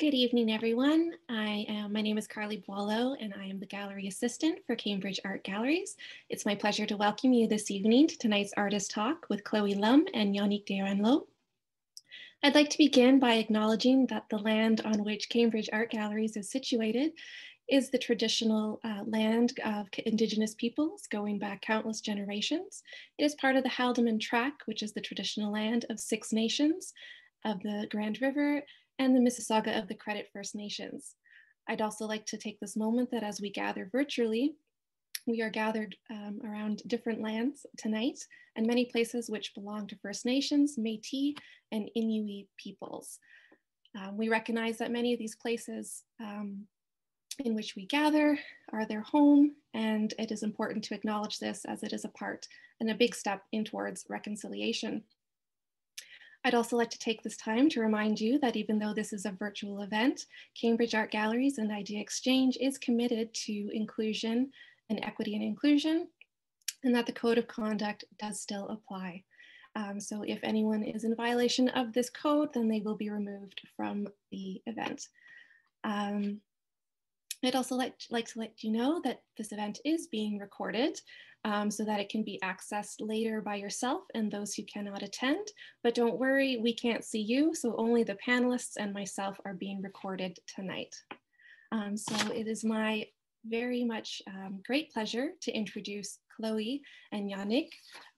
Good evening, everyone. I am, my name is Carly Boileau, and I am the gallery assistant for Cambridge Art Galleries. It's my pleasure to welcome you this evening to tonight's artist talk with Chloe Lum and Yannick Desranleau. I'd like to begin by acknowledging that the land on which Cambridge Art Galleries is situated is the traditional uh, land of Indigenous peoples going back countless generations. It is part of the Haldimand Tract, which is the traditional land of Six Nations of the Grand River and the Mississauga of the Credit First Nations. I'd also like to take this moment that as we gather virtually, we are gathered um, around different lands tonight and many places which belong to First Nations, Métis, and Inuit peoples. Um, we recognize that many of these places um, in which we gather are their home, and it is important to acknowledge this as it is a part and a big step in towards reconciliation. I'd also like to take this time to remind you that even though this is a virtual event, Cambridge Art Galleries and Idea Exchange is committed to inclusion and equity and inclusion, and that the code of conduct does still apply. Um, so if anyone is in violation of this code, then they will be removed from the event. Um, I'd also like, like to let you know that this event is being recorded um, so that it can be accessed later by yourself and those who cannot attend. But don't worry, we can't see you, so only the panelists and myself are being recorded tonight. Um, so it is my very much um, great pleasure to introduce Chloe and Yannick.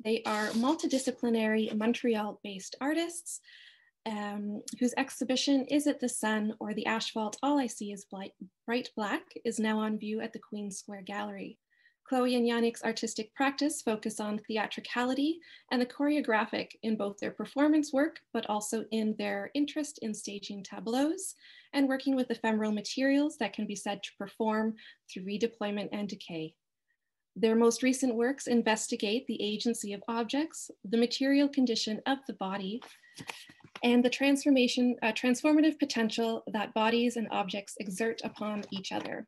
They are multidisciplinary Montreal-based artists um, whose exhibition Is It the Sun or the Asphalt All I See is Bright Black is now on view at the Queen Square Gallery. Chloe and Yannick's artistic practice focus on theatricality and the choreographic in both their performance work, but also in their interest in staging tableaus and working with ephemeral materials that can be said to perform through redeployment and decay. Their most recent works investigate the agency of objects, the material condition of the body, and the transformation, uh, transformative potential that bodies and objects exert upon each other.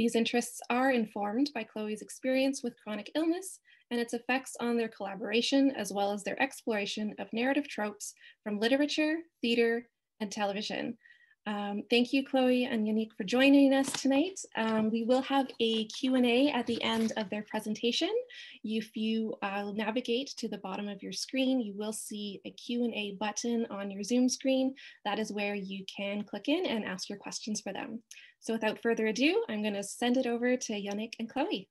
These interests are informed by Chloe's experience with chronic illness and its effects on their collaboration, as well as their exploration of narrative tropes from literature, theater, and television. Um, thank you, Chloe and Yannick, for joining us tonight. Um, we will have a Q&A at the end of their presentation. If you uh, navigate to the bottom of your screen, you will see a Q&A button on your Zoom screen. That is where you can click in and ask your questions for them. So without further ado, I'm going to send it over to Yannick and Chloe.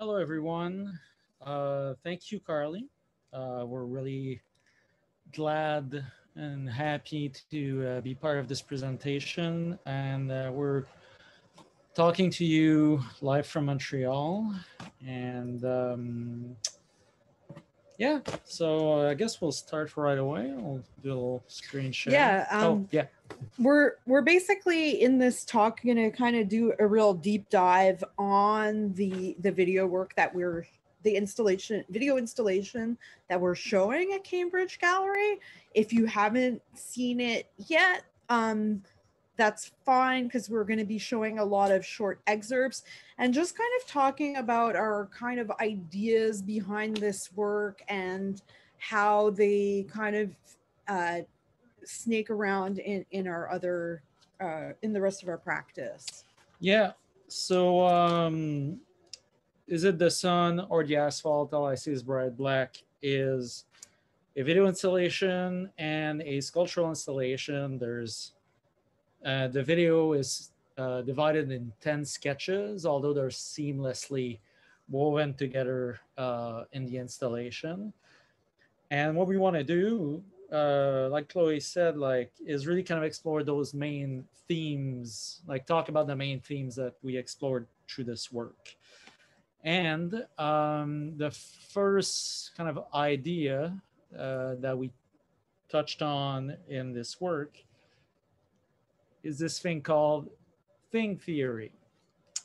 Hello, everyone. Uh, thank you, Carly. Uh, we're really glad and happy to uh, be part of this presentation. And uh, we're talking to you live from Montreal. And um, yeah, so uh, I guess we'll start right away. I'll do a little screen share. Yeah. Oh, Um, oh, yeah. We're we're basically in this talk going to kind of do a real deep dive on the the video work that we're the installation video installation that we're showing at Cambridge Gallery. If you haven't seen it yet, um, that's fine because we're going to be showing a lot of short excerpts and just kind of talking about our kind of ideas behind this work and how they kind of uh, snake around in in our other uh, in the rest of our practice. Yeah. So, um, is it the sun or the asphalt? All I see is bright black. Is a video installation and a sculptural installation. There's uh, the video is uh, divided in ten sketches, although they're seamlessly woven together uh, in the installation. And what we want to do uh, like Chloe said, like is really kind of explore those main themes, like talk about the main themes that we explored through this work. And um, the first kind of idea uh, that we touched on in this work is this thing called thing theory.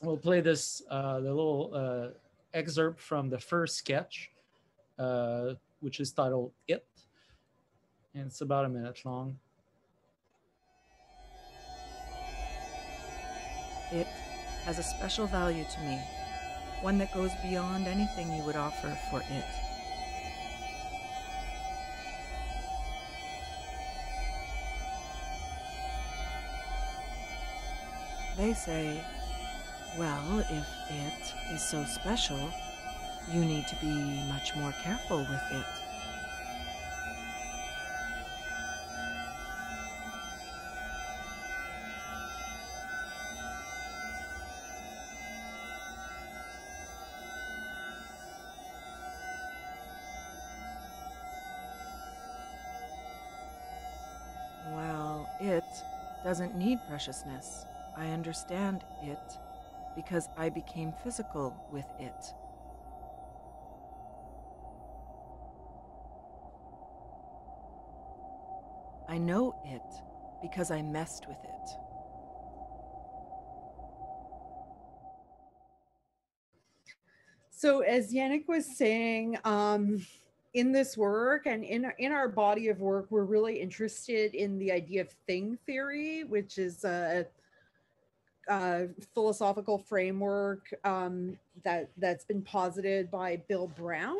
We'll play this uh, the little uh, excerpt from the first sketch, uh, which is titled "It." and it's about a minute long. It has a special value to me, one that goes beyond anything you would offer for it. They say, well, if it is so special, you need to be much more careful with it. Doesn't need preciousness. I understand it because I became physical with it. I know it because I messed with it. So as Yannick was saying, um, in this work and in in our body of work, we're really interested in the idea of thing theory, which is a, a philosophical framework um, that that's been posited by Bill Brown,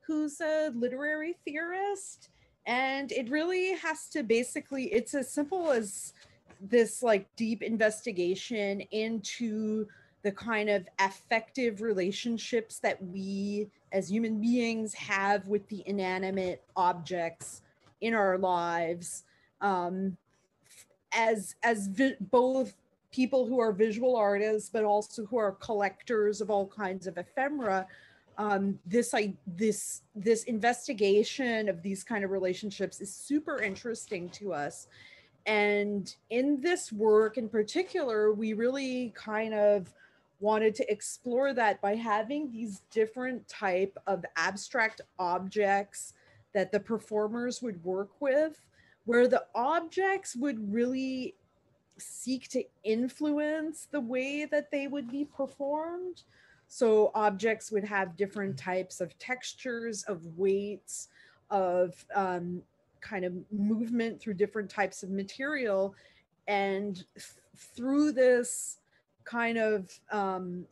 who's a literary theorist, and it really has to basically it's as simple as this like deep investigation into the kind of affective relationships that we as human beings have with the inanimate objects in our lives um, as as vi- both people who are visual artists but also who are collectors of all kinds of ephemera um, this I this this investigation of these kind of relationships is super interesting to us. And in this work in particular we really kind of wanted to explore that by having these different type of abstract objects that the performers would work with where the objects would really seek to influence the way that they would be performed. So objects would have different types of textures of weights of um, kind of movement through different types of material. And th- through this kind of um,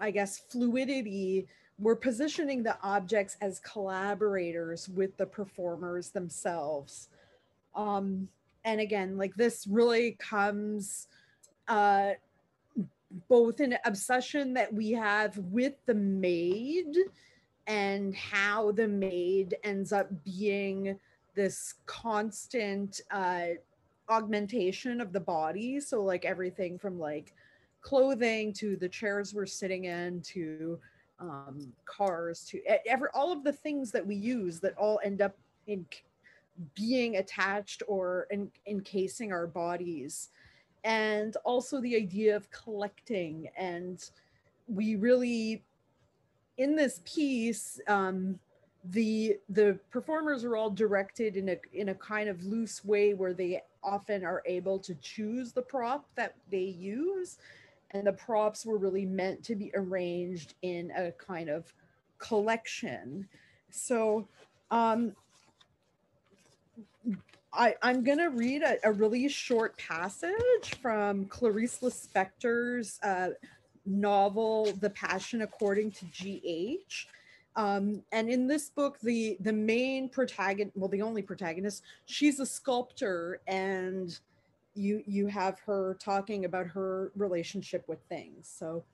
i guess fluidity we're positioning the objects as collaborators with the performers themselves. Um, and again like this really comes uh, both in an obsession that we have with the maid and how the maid ends up being this constant uh, augmentation of the body. So like everything from like clothing to the chairs we're sitting in to um, cars to ever all of the things that we use that all end up in being attached or in, encasing our bodies. And also the idea of collecting and we really in this piece um, the the performers are all directed in a in a kind of loose way where they often are able to choose the prop that they use and the props were really meant to be arranged in a kind of collection so um I, I'm going to read a, a, really short passage from Clarice Lispector's uh, novel, The Passion According to G.H. Um, and in this book, the, the main protagonist, well, the only protagonist, she's a sculptor and you, you have her talking about her relationship with things. So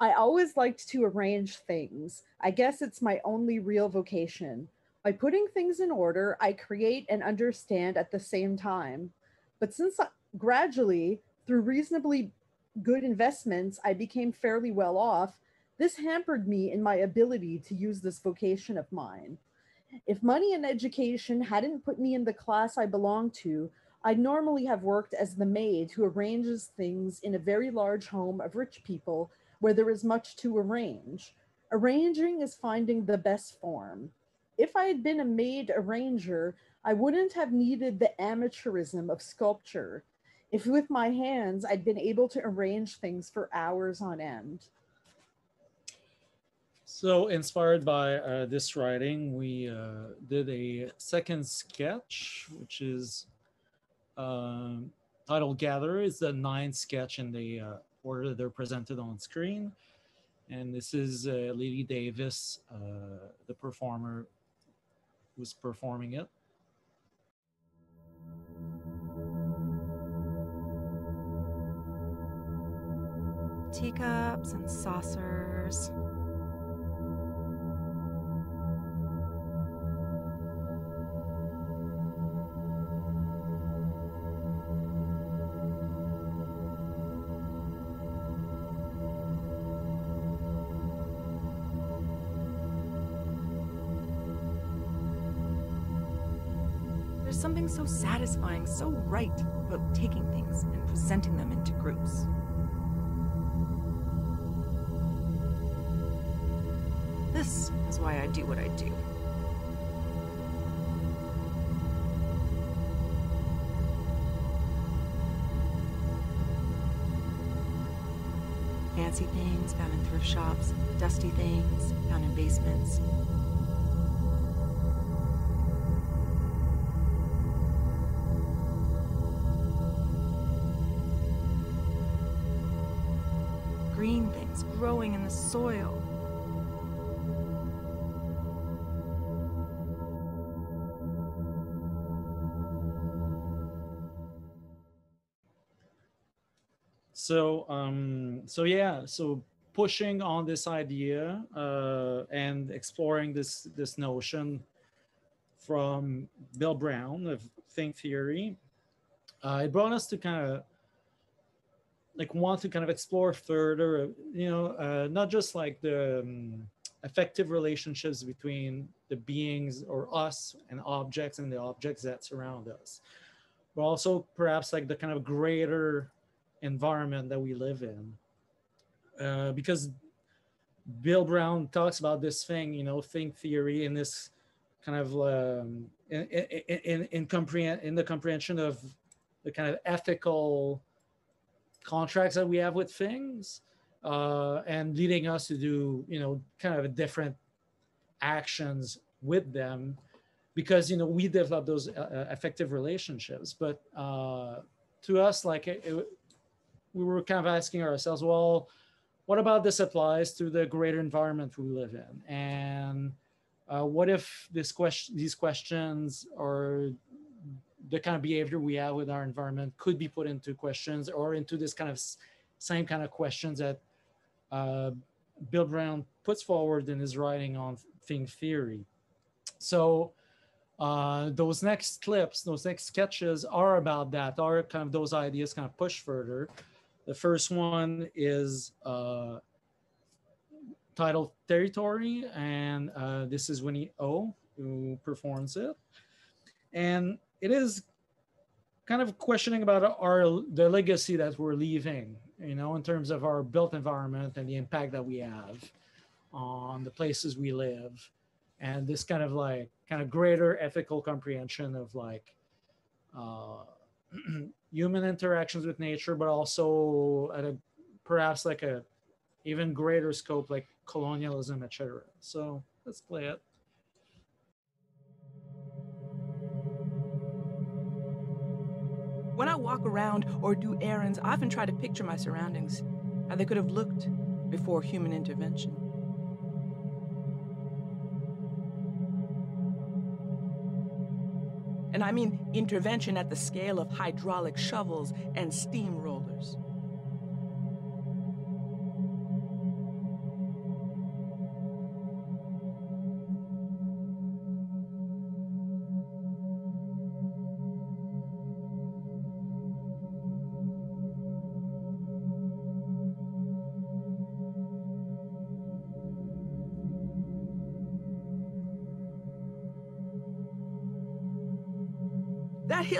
I always liked to arrange things. I guess it's my only real vocation. By putting things in order, I create and understand at the same time. But since I, gradually, through reasonably good investments, I became fairly well off, this hampered me in my ability to use this vocation of mine. If money and education hadn't put me in the class I belonged to, I'd normally have worked as the maid who arranges things in a very large home of rich people where there is much to arrange. Arranging is finding the best form if I had been a maid arranger, I wouldn't have needed the amateurism of sculpture. If with my hands I'd been able to arrange things for hours on end. So, inspired by uh, this writing, we uh, did a second sketch, which is uh, titled Gather. It's the ninth sketch in the uh, order they're presented on screen. And this is uh, Lily Davis, uh, the performer was performing it. teacups and saucers. So satisfying, so right about taking things and presenting them into groups. This is why I do what I do. Fancy things found in thrift shops, dusty things found in basements. Growing in the soil. So um, so yeah, so pushing on this idea uh, and exploring this this notion from Bill Brown of Thing Theory, uh, it brought us to kind of like want to kind of explore further, you know, uh, not just like the um, effective relationships between the beings or us and objects and the objects that surround us, but also perhaps like the kind of greater environment that we live in. Uh, because Bill Brown talks about this thing, you know, thing theory in this kind of um, in, in, in, in, comprehend, in the comprehension of the kind of ethical contracts that we have with things uh, and leading us to do, you know, kind of different actions with them because, you know, we develop those uh, effective relationships. But uh, to us, like it, it we were kind of asking ourselves, well, what about this applies to the greater environment we live in? And uh, what if this question, these questions or the kind of behavior we have with our environment could be put into questions or into this kind of same kind of questions that uh, Bill Brown puts forward in his writing on thing theory. So uh, those next clips, those next sketches are about that, are kind of those ideas kind of push further. The first one is uh, titled Territory, and uh, this is Winnie O who performs it. And it is kind of questioning about our the legacy that we're leaving, you know, in terms of our built environment and the impact that we have on the places we live, and this kind of like kind of greater ethical comprehension of like uh, human interactions with nature, but also at a perhaps like a even greater scope like colonialism, etc. So let's play it. When I walk around or do errands, I often try to picture my surroundings, how they could have looked before human intervention. And I mean intervention at the scale of hydraulic shovels and steamrollers.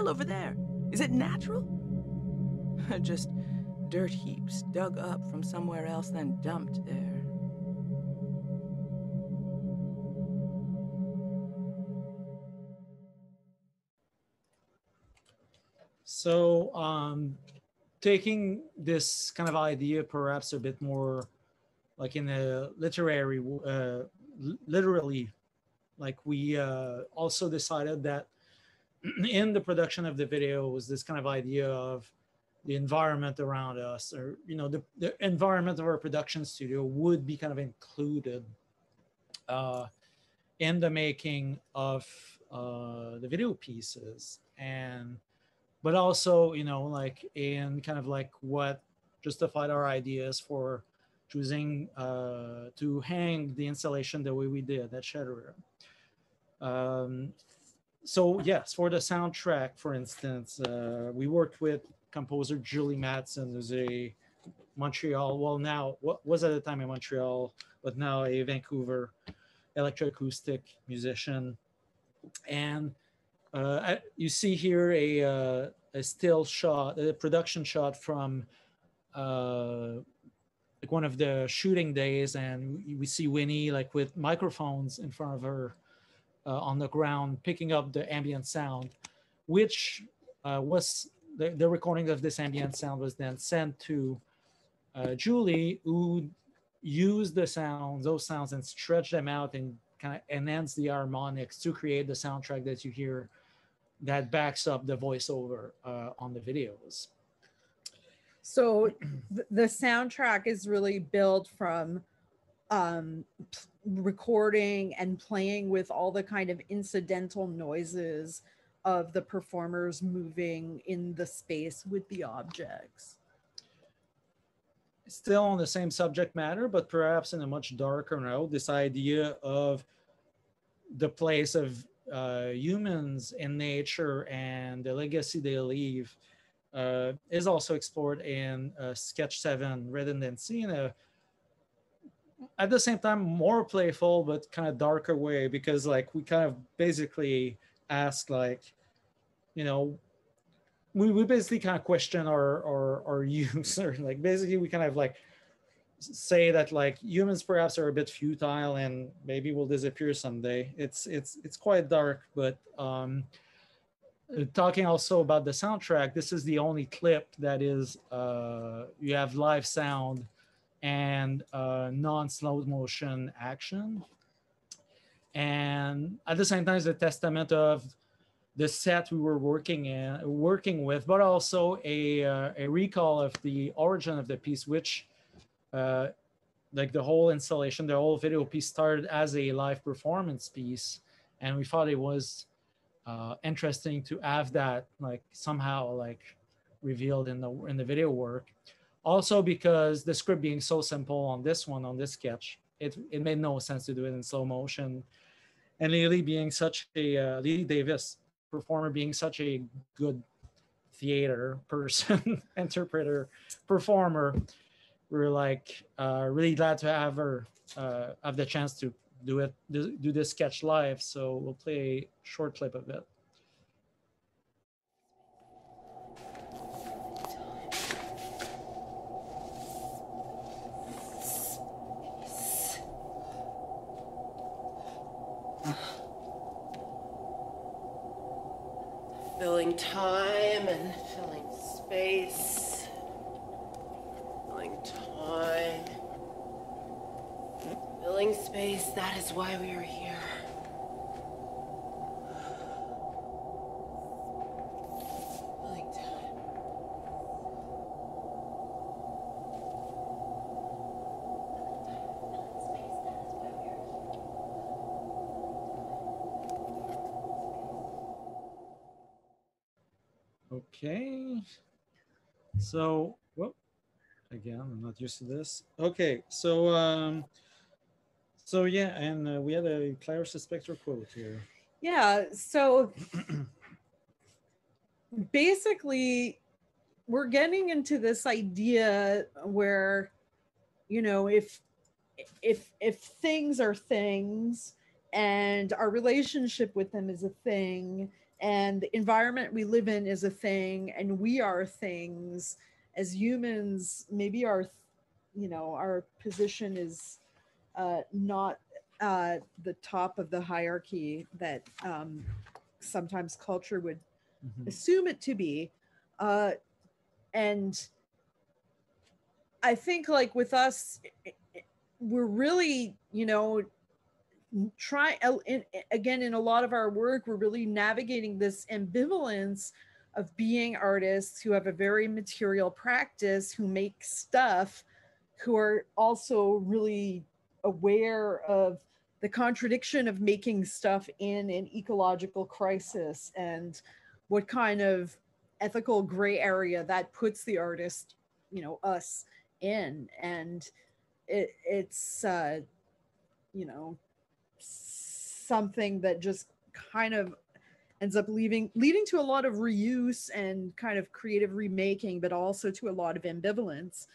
Over there, is it natural? Just dirt heaps dug up from somewhere else, then dumped there. So, um, taking this kind of idea perhaps a bit more like in a literary, uh, literally, like we uh, also decided that in the production of the video was this kind of idea of the environment around us or you know the, the environment of our production studio would be kind of included uh, in the making of uh, the video pieces and but also you know like in kind of like what justified our ideas for choosing uh, to hang the installation the way we did at Shadowroom. Um, so yes, for the soundtrack, for instance, uh, we worked with composer Julie Matson, who's a Montreal, well now what was at the time in Montreal, but now a Vancouver electroacoustic musician. And uh, you see here a, uh, a still shot, a production shot from uh, like one of the shooting days, and we see Winnie like with microphones in front of her on the ground, picking up the ambient sound, which uh, was the, the recording of this ambient sound was then sent to uh, Julie, who used the sounds, those sounds, and stretched them out and kind of enhance the harmonics to create the soundtrack that you hear that backs up the voiceover uh, on the videos. So the soundtrack is really built from um, recording and playing with all the kind of incidental noises of the performers moving in the space with the objects. Still on the same subject matter, but perhaps in a much darker note, this idea of the place of uh, humans in nature and the legacy they leave uh, is also explored in uh, Sketch 7 Redundancy in a at the same time more playful but kind of darker way because like we kind of basically ask like you know we, we basically kind of question our our, our use or like basically we kind of like say that like humans perhaps are a bit futile and maybe will disappear someday. It's it's it's quite dark but um talking also about the soundtrack this is the only clip that is uh you have live sound and uh non-slow motion action and at the same time it's a testament of the set we were working in working with but also a uh, a recall of the origin of the piece which uh, like the whole installation, the whole video piece started as a live performance piece, and we thought it was uh, interesting to have that like somehow like revealed in the in the video work. Also because the script being so simple on this one on this sketch, it it made no sense to do it in slow motion, and Lily being such a uh, Lily Davis performer being such a good theater person, interpreter, performer, we're like uh, really glad to have her uh, have the chance to do it do, do this sketch live. So we'll play a short clip of it filling time and filling space filling time. Filling space, that is why we are here. Filling time. Okay. So, whoop. Again, I'm not used to this. Okay, so um, so yeah, and uh, we had a Clarice Lispector quote here. Yeah, so basically, we're getting into this idea where, you know, if if if things are things and our relationship with them is a thing and the environment we live in is a thing and we are things as humans, maybe our, you know, our position is uh, not uh, the top of the hierarchy that um, sometimes culture would mm-hmm. assume it to be. Uh, and I think, like with us, we're really, you know, try again in a lot of our work, we're really navigating this ambivalence of being artists who have a very material practice, who make stuff, who are also really aware of the contradiction of making stuff in an ecological crisis and what kind of ethical gray area that puts the artist you know us in. And it, it's uh you know something that just kind of ends up leaving leading to a lot of reuse and kind of creative remaking but also to a lot of ambivalence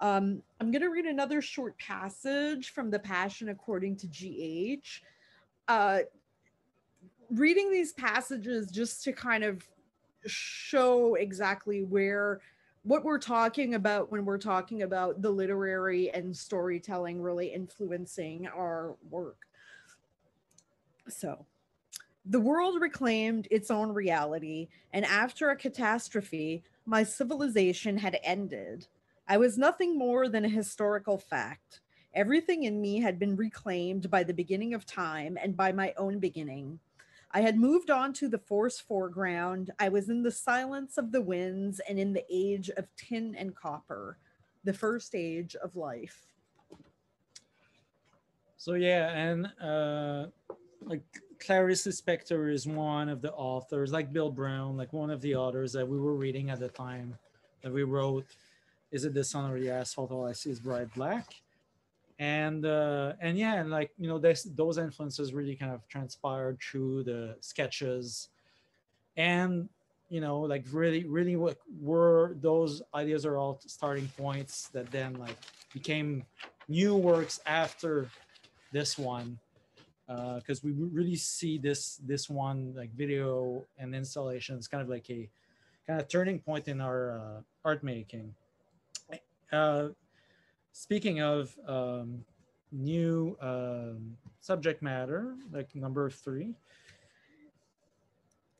um, i'm going to read another short passage from the passion according to gh uh, reading these passages just to kind of show exactly where what we're talking about when we're talking about the literary and storytelling really influencing our work. So, the world reclaimed its own reality, and after a catastrophe, my civilization had ended. I was nothing more than a historical fact. Everything in me had been reclaimed by the beginning of time and by my own beginning. I had moved on to the force foreground. I was in the silence of the winds and in the age of tin and copper, the first age of life. So yeah, and uh, like Clarice Lispector is one of the authors, like Bill Brown, like one of the authors that we were reading at the time that we wrote. Is it the sun or the asphalt? All I see is bright black and uh, and yeah, and like you know, this, those influences really kind of transpired through the sketches, and you know, like really, really, what were those ideas are all starting points that then like became new works after this one, because uh, we really see this this one like video and installation is kind of like a kind of turning point in our uh, art making. Uh, speaking of um, new um, subject matter, like number three,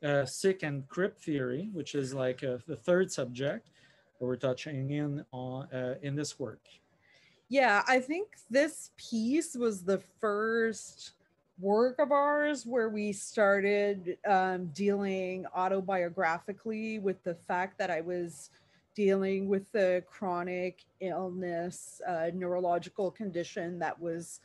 uh, sick and crip theory, which is like uh, the third subject that we're touching in on uh, in this work. Yeah, I think this piece was the first work of ours where we started um, dealing autobiographically with the fact that I was dealing with the chronic illness, uh, neurological condition that was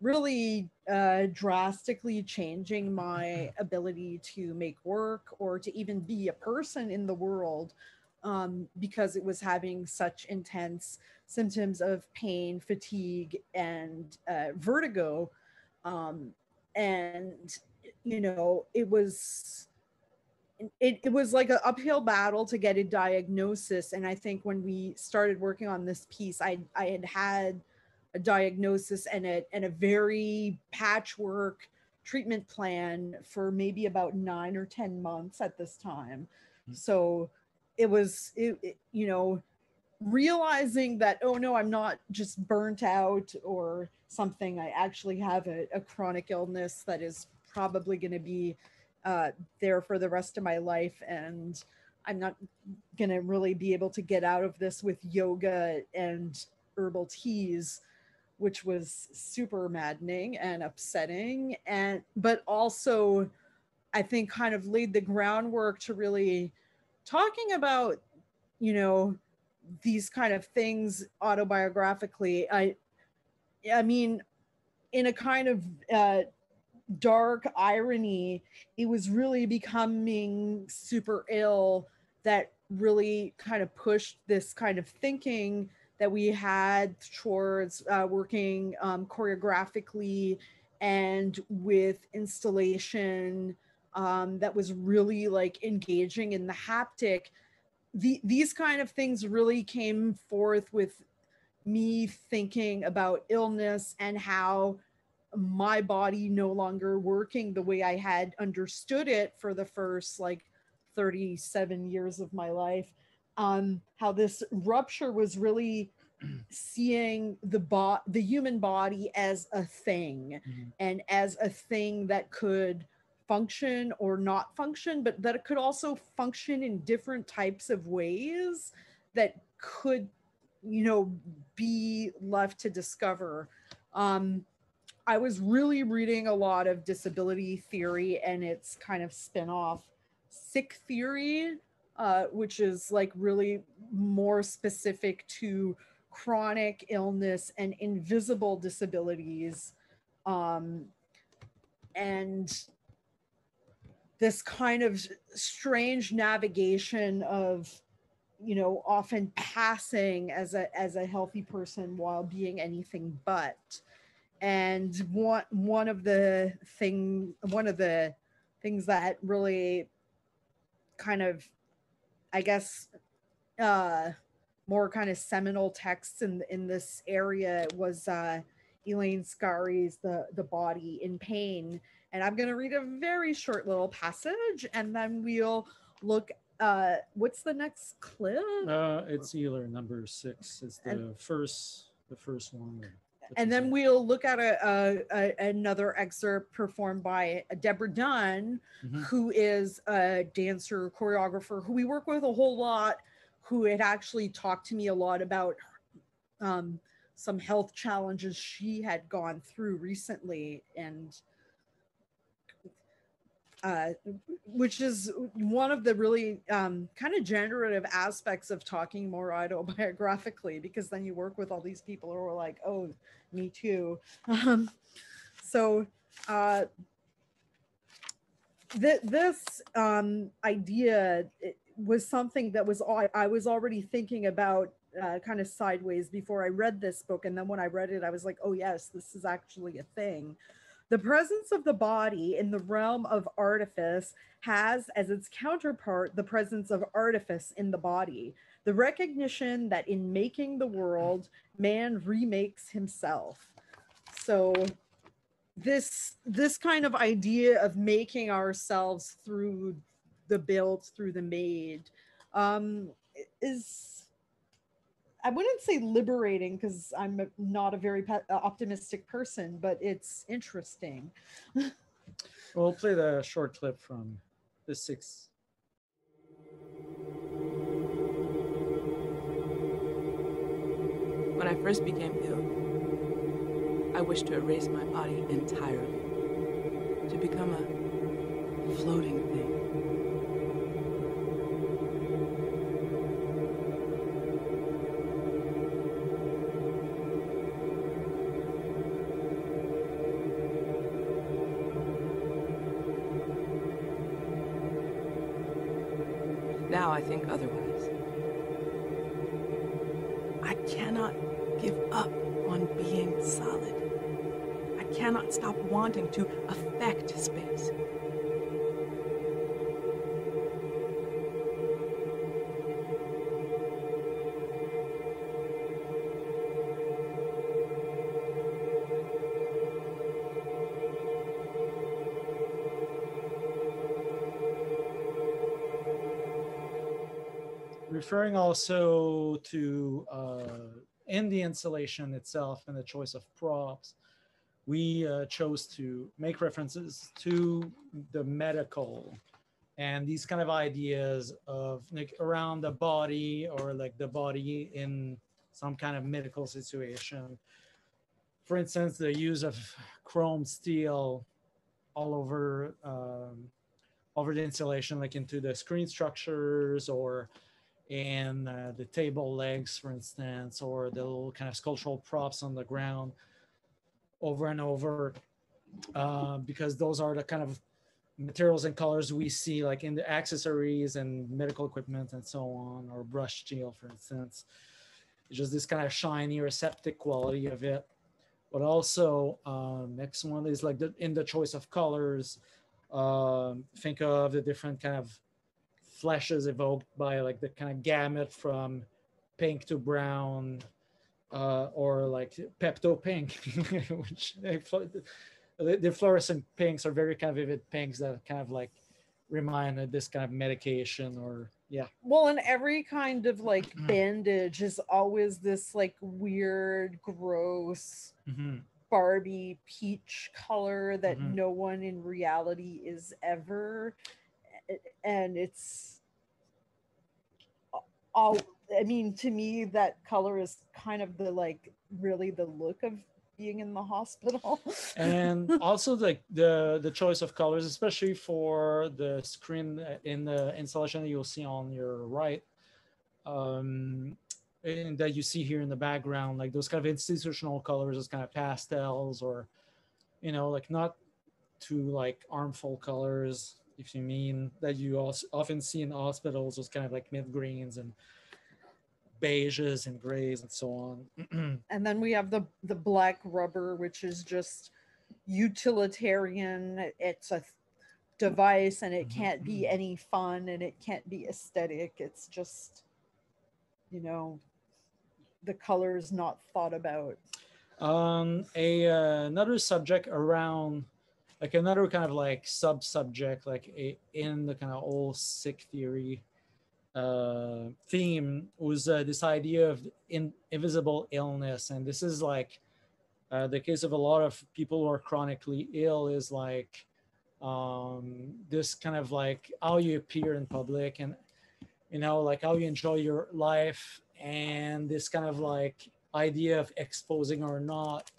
really uh, drastically changing my ability to make work or to even be a person in the world um, because it was having such intense symptoms of pain, fatigue, and uh, vertigo. Um, and, you know, it was it, it was like an uphill battle to get a diagnosis and i think when we started working on this piece i i had had a diagnosis and a and a very patchwork treatment plan for maybe about nine or ten months at this time mm-hmm. so it was it, it, you know realizing that oh no i'm not just burnt out or something. I actually have a, a chronic illness that is probably going to be uh, there for the rest of my life. And i'm not going to really be able to get out of this with yoga and herbal teas which was super maddening and upsetting. And but also i think kind of laid the groundwork to really talking about you know these kind of things autobiographically i i mean in a kind of uh, dark irony, it was really becoming super ill that really kind of pushed this kind of thinking that we had towards uh, working um, choreographically and with installation um, that was really like engaging in the haptic. The, these kind of things really came forth with me thinking about illness and how my body no longer working the way I had understood it for the first like 37 years of my life. Um, how this rupture was really seeing the bo- the human body as a thing mm-hmm. and as a thing that could function or not function, but that it could also function in different types of ways that could, you know, be left to discover. Um, I was really reading a lot of disability theory and its kind of spin-off sick theory, uh, which is like really more specific to chronic illness and invisible disabilities. Um, and this kind of strange navigation of you know often passing as a as a healthy person while being anything but. And one one of the thing one of the things that really kind of i guess uh more kind of seminal texts in in this area was uh elaine scarry's the the body in pain and i'm going to read a very short little passage and then we'll look uh what's the next clip Uh, it's Ealer number six. It's the And- first, the first one. and then we'll look at a, a, a another excerpt performed by Deborah Dunn, Mhm. who is a dancer choreographer who we work with a whole lot, who had actually talked to me a lot about um, some health challenges she had gone through recently, and uh, which is one of the really um, kind of generative aspects of talking more autobiographically, because then you work with all these people who are like, oh, me too. Um, so uh, th- this um, idea was something that was al- I was already thinking about uh, kind of sideways before I read this book, and then when I read it, I was like, oh yes, this is actually a thing. The presence of the body in the realm of artifice has as its counterpart the presence of artifice in the body. The recognition that in making the world, man remakes himself. So this this kind of idea of making ourselves through the build, through the made, um, is I wouldn't say liberating because I'm not a very pe- uh, optimistic person, but it's interesting. We'll play the short clip from the sixth. When I first became ill, I wished to erase my body entirely, to become a floating thing. Cannot stop wanting to affect space. referring also to uh, in the installation itself and the choice of props, we uh, chose to make references to the medical and these kind of ideas of like around the body or like the body in some kind of medical situation. For instance, the use of chrome steel all over um, over the installation, like into the screen structures or in uh, the table legs, for instance, or the little kind of sculptural props on the ground over and over, uh, because those are the kind of materials and colors we see like in the accessories and medical equipment and so on, or brush steel, for instance. It's just this kind of shiny septic quality of it. But also, um, next one is like the, in the choice of colors. Um, think of the different kind of flashes evoked by like the kind of gamut from pink to brown uh, or like Pepto pink, which they, the, fluorescent pinks are very kind of vivid pinks that kind of like remind of this kind of medication or yeah. Well, and every kind of like Mhm. bandage is always this like weird, gross Mhm. Barbie peach color that Mhm. no one in reality is ever. And it's all, I mean, to me, that color is kind of the like really the look of being in the hospital. and also like the the choice of colors especially for the screen uh, in the installation that you'll see on your right um and that you see here in the background like those kind of institutional colors those kind of pastels or you know like not too like armful colors if you mean that you also often see in hospitals those kind of like mid greens and beiges and grays and so on. and then we have the the black rubber which is just utilitarian. It's a device and it can't be any fun and it can't be aesthetic. It's just you know the color is not thought about. Um a uh, another subject around like another kind of like sub subject like a, in the kind of old sick theory uh theme was uh, this idea of in, invisible illness. And this is like uh, the case of a lot of people who are chronically ill is like um this kind of like how you appear in public and you know like how you enjoy your life and this kind of like idea of exposing or not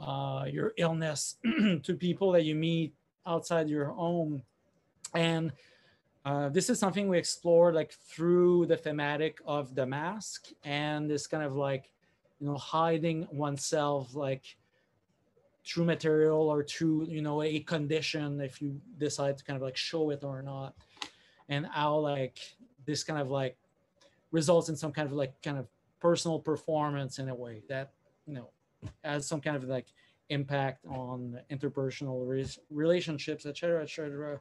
uh, your illness to people that you meet outside your home. And uh, this is something we explore like through the thematic of the mask and this kind of like you know hiding oneself like true material or true you know a condition if you decide to kind of like show it or not. And how like this kind of like results in some kind of like kind of personal performance in a way that you know has some kind of like impact on interpersonal re- relationships etc etc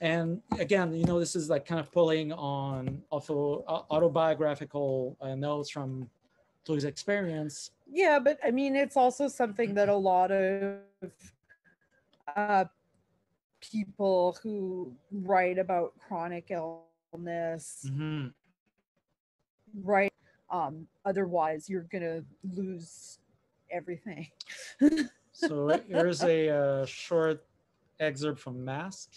and again you know this is like kind of pulling on also autobiographical uh, notes from his experience. Yeah but i mean it's also something that a lot of uh, people who write about chronic illness mm-hmm. right um otherwise you're gonna lose everything. So here's a uh, short excerpt from mask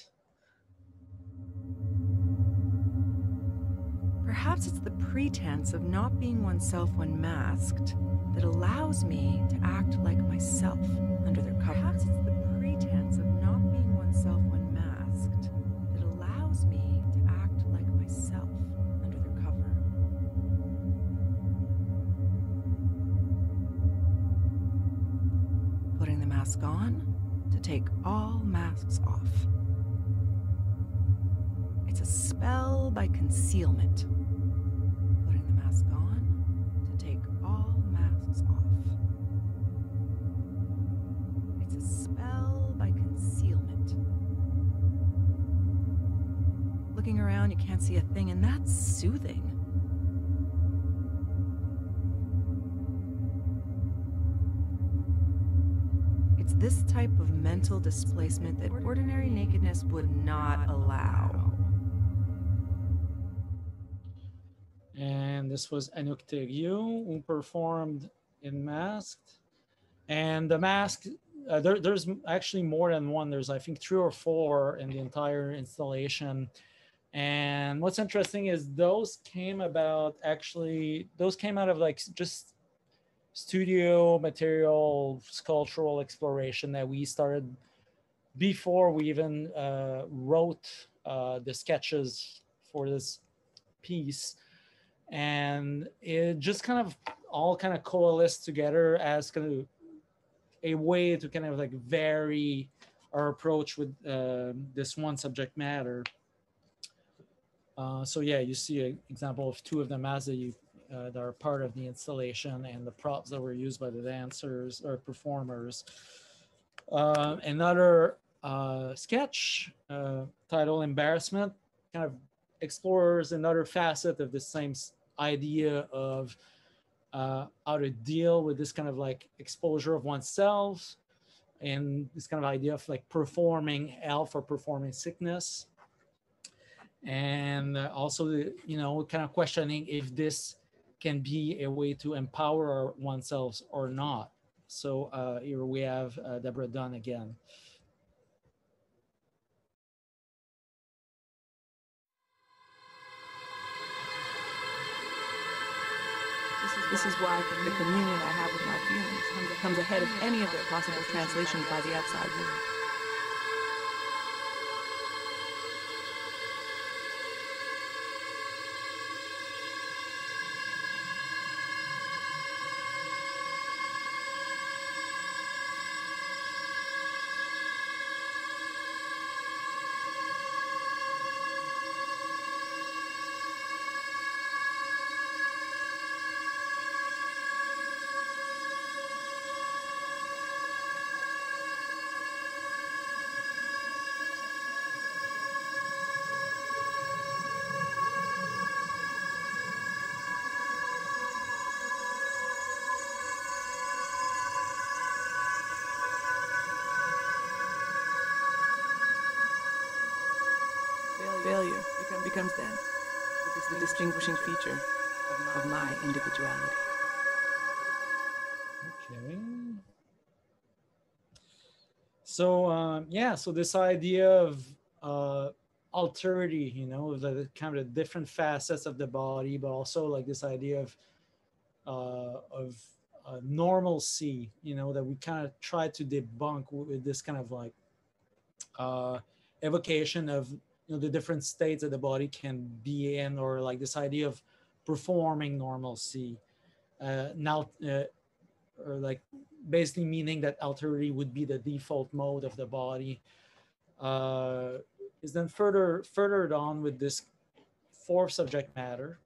Perhaps it's the pretense of not being oneself when masked that allows me to act like myself under their cover. Perhaps it's the pretense of not being oneself when masked that allows me to act like myself under their cover. Putting the mask on to take all masks off. It's a spell by concealment. See a thing, and that's soothing. It's this type of mental displacement that ordinary nakedness would not allow. and this was Anouk Thériault who performed in Masked. And the mask, uh, there, there's actually more than one. There's, I think, three or four in the entire installation. And what's interesting is those came about actually, those came out of like just studio material, sculptural exploration that we started before we even uh, wrote uh, the sketches for this piece and it just kind of all kind of coalesced together as kind of a way to kind of like vary our approach with uh, this one subject matter. Uh, so yeah, you see an example of two of them as they uh, that are part of the installation and the props that were used by the dancers or performers. Uh, another uh, sketch uh, titled "Embarrassment" kind of explores another facet of the same idea of how to deal with this kind of like exposure of oneself and this kind of idea of like performing health or performing sickness and also you know kind of questioning if this can be a way to empower oneself or not so uh, here we have uh, deborah dunn again This is why the communion I have with my feelings comes ahead of any of their possible translations by the outside world. So um, yeah, so this idea of uh, alterity, you know, the kind of the different facets of the body, but also like this idea of uh, of uh, normalcy, you know, that we kind of try to debunk with this kind of like uh, evocation of you know the different states that the body can be in, or like this idea of performing normalcy. Uh, now, uh, or like basically meaning that alterity would be the default mode of the body. Uh, is then further furthered on with this fourth subject matter,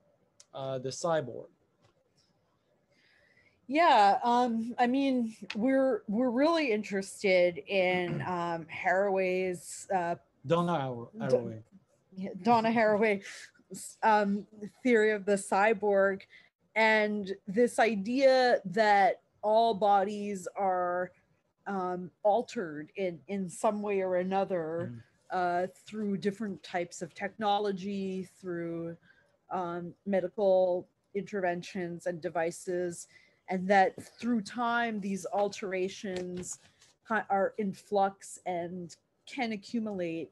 uh, the cyborg. Yeah, um, I mean, we're we're really interested in um, Haraway's uh, Donna Har- Haraway. Donna Haraway um, theory of the cyborg, and this idea that all bodies are um, altered in in some way or another Mm. uh, through different types of technology, through um, medical interventions and devices, and that through time these alterations are in flux and can accumulate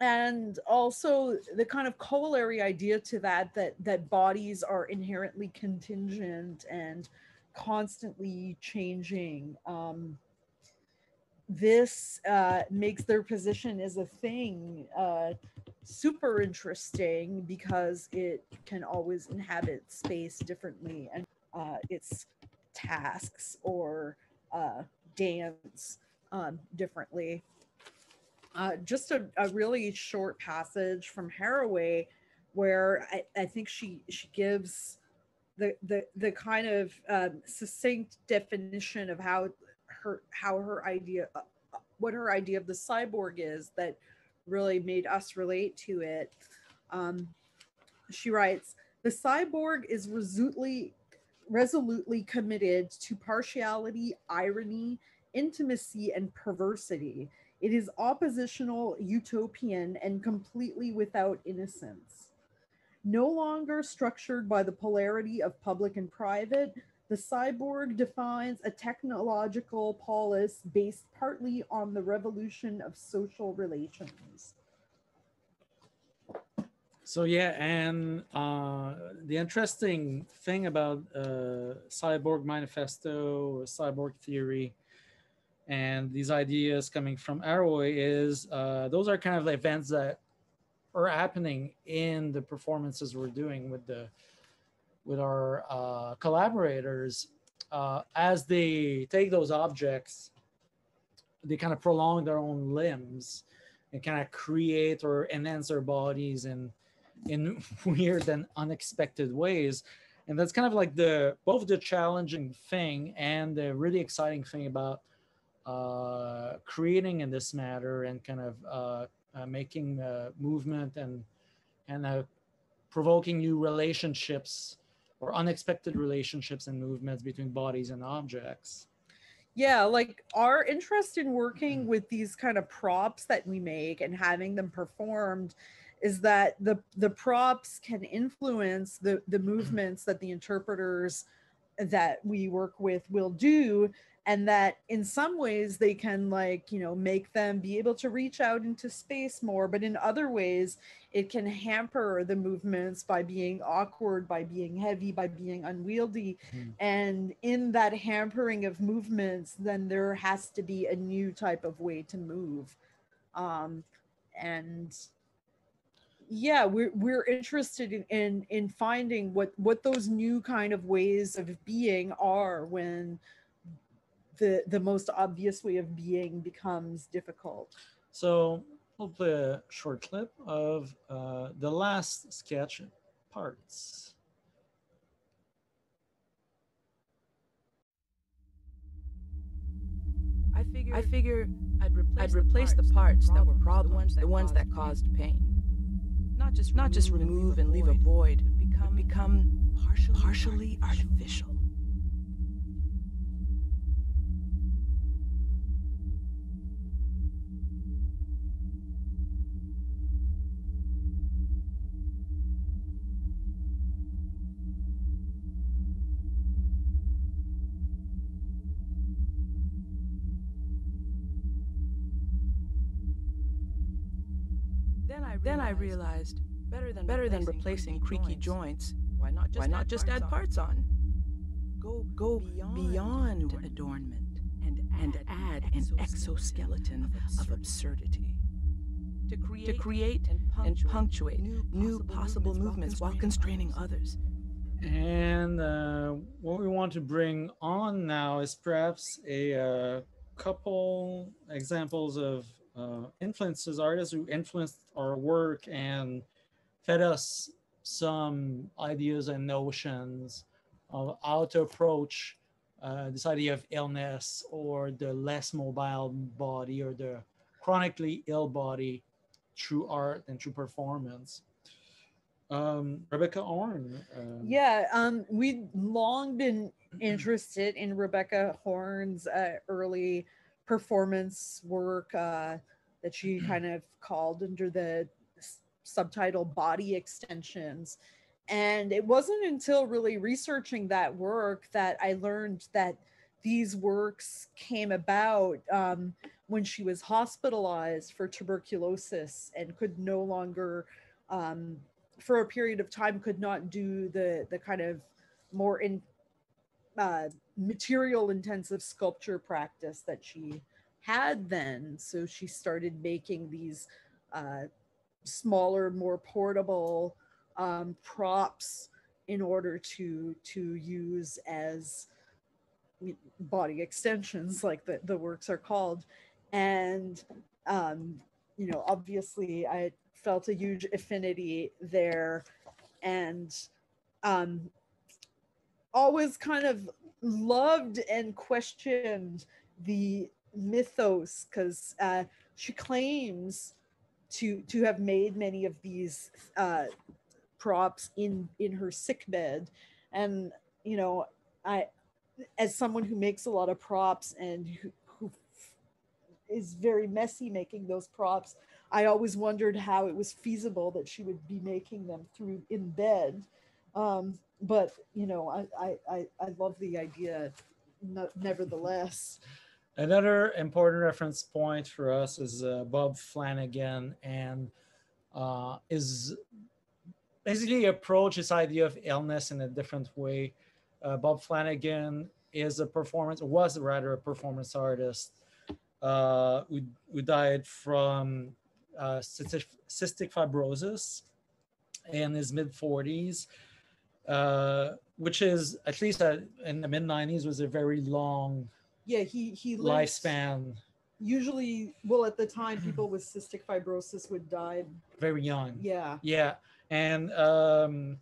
and also the kind of corollary idea to that that that bodies are inherently contingent and constantly changing um, this uh, makes their position as a thing uh, super interesting because it can always inhabit space differently and uh, its tasks or uh, dance um, differently. Uh, just a, a really short passage from Haraway where I, I think she she gives the the the kind of um, succinct definition of how her how her idea uh, what her idea of the cyborg is that really made us relate to it. Um, she writes, "The cyborg is resolutely resolutely committed to partiality, irony, intimacy, and perversity." It is oppositional, utopian, and completely without innocence. No longer structured by the polarity of public and private, the cyborg defines a technological polis based partly on the revolution of social relations. So yeah, and uh, the interesting thing about uh, Cyborg Manifesto or Cyborg Theory and these ideas coming from Haraway is uh, those are kind of events that are happening in the performances we're doing with the with our uh, collaborators uh, as they take those objects they kind of prolong their own limbs and kind of create or enhance their bodies in in weird and unexpected ways. And that's kind of like the both the challenging thing and the really exciting thing about uh, creating in this matter and kind of uh, making uh, movement and and uh, provoking new relationships or unexpected relationships and movements between bodies and objects. Yeah, like our interest in working with these kind of props that we make and having them performed is that the the props can influence the the movements that the interpreters that we work with will do and that in some ways they can like you know make them be able to reach out into space more but in other ways it can hamper the movements by being awkward by being heavy by being unwieldy Hmm. and in that hampering of movements then there has to be a new type of way to move um and yeah we're we're interested in, in in finding what what those new kind of ways of being are when the the most obvious way of being becomes difficult So we'll play a short clip of uh, the last sketch parts. I figure I figure I'd replace, I'd replace the parts that were problems, the ones that caused pain. Not just not just remove and leave a void, but become become partially, partially artificial. Then I realized better than better than replacing creaky joints. Why not just, why not just add parts on? Go go beyond, adornment and and add an exoskeleton of absurdity. To create, to create and punctuate new possible movements while constraining others. And uh, what we want to bring on now is perhaps a uh, couple examples of uh, influences, artists who influenced our work and fed us some ideas and notions of how to approach uh, this idea of illness or the less mobile body or the chronically ill body through art and through performance. Um, Rebecca Horn. Uh, Yeah, um, we've long been interested in Rebecca Horn's uh, early performance work uh, that she kind of called under the s- subtitle Body Extensions. And it wasn't until really researching that work that I learned that these works came about um, when she was hospitalized for tuberculosis and could no longer um, for a period of time could not do the the kind of more in uh, material intensive sculpture practice that she had then. So she started making these uh, smaller more portable um, props in order to to use as body extensions like the, the works are called. And um, you know obviously i felt a huge affinity there. And um, always kind of loved and questioned the mythos because uh, she claims to to have made many of these uh, props in in her sick bed and you know i as someone who makes a lot of props and who, who is very messy making those props I always wondered how it was feasible that she would be making them through in bed. Um, but you know, I, I, I, love the idea nevertheless. Another important reference point for us is uh, Bob Flanagan and uh, is basically approach this idea of illness in a different way. Uh, Bob Flanagan is a performance, was rather a performance artist uh, who, who died from uh, cystic fibrosis in his mid 40s, uh, which is at least uh, in the mid 90s was a very long Yeah, he he lived, lifespan, Usually, well, at the time, people with cystic fibrosis would die. very young. Yeah, Yeah, and um,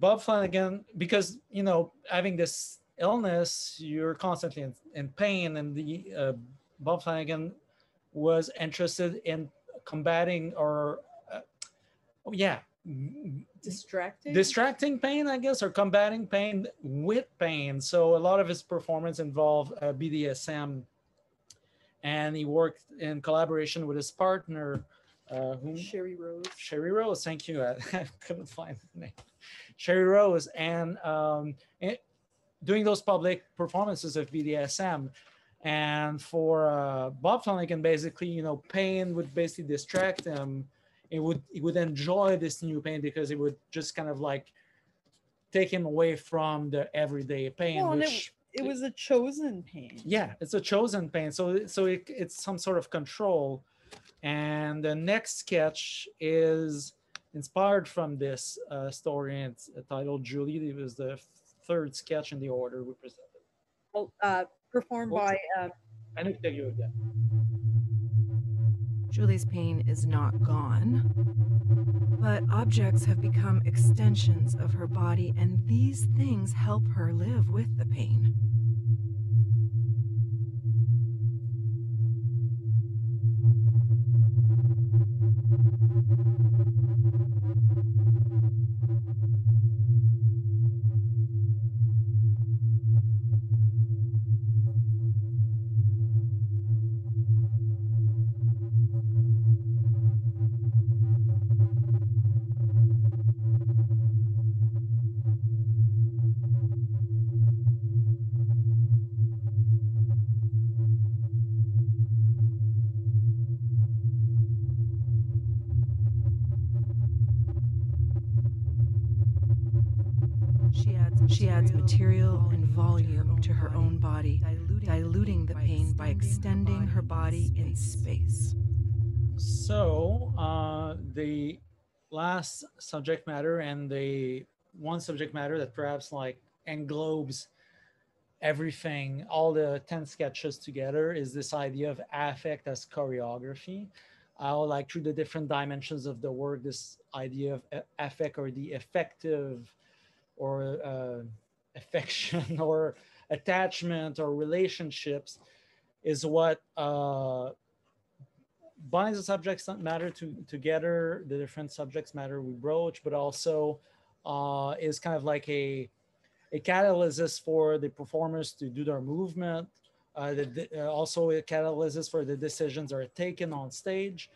Bob Flanagan, because you know having this illness, you're constantly in, in pain, and the uh, Bob Flanagan was interested in combating or uh, oh yeah distracting. distracting pain i guess or combating pain with pain so a lot of his performance involved uh, bdsm and he worked in collaboration with his partner uh, whom Sheree Rose. Sheree Rose, thank you. I, I couldn't find the name. Sheree Rose, and um, doing those public performances of BDSM. And for uh, Bob Flanagan, basically, you know, pain would basically distract him. He would he would enjoy this new pain because it would just kind of like take him away from the everyday pain. Well, and it- It was a chosen pain. yeah, it's a chosen pain. So so it, it's some sort of control. And the next sketch is inspired from this uh, story. And it's titled Julie. It was the third sketch in the order we presented. Well, Uh, performed Well, by uh, I need to tell you again. Julie's pain is not gone, but objects have become extensions of her body, and these things help her live with the pain. Material and volume to her own body, diluting the pain by extending her body in space. So uh, the last subject matter and the one subject matter that perhaps like englobes everything, all the 10 sketches together is this idea of affect as choreography. How like through the different dimensions of the work, this idea of affect or the affective or uh, affection or attachment or relationships is what uh, binds the subjects matter to, together, the different subjects matter we broach, but also uh, is kind of like a a catalyst for the performers to do their movement. Uh, the, uh, also a catalyst for the decisions are taken on stage,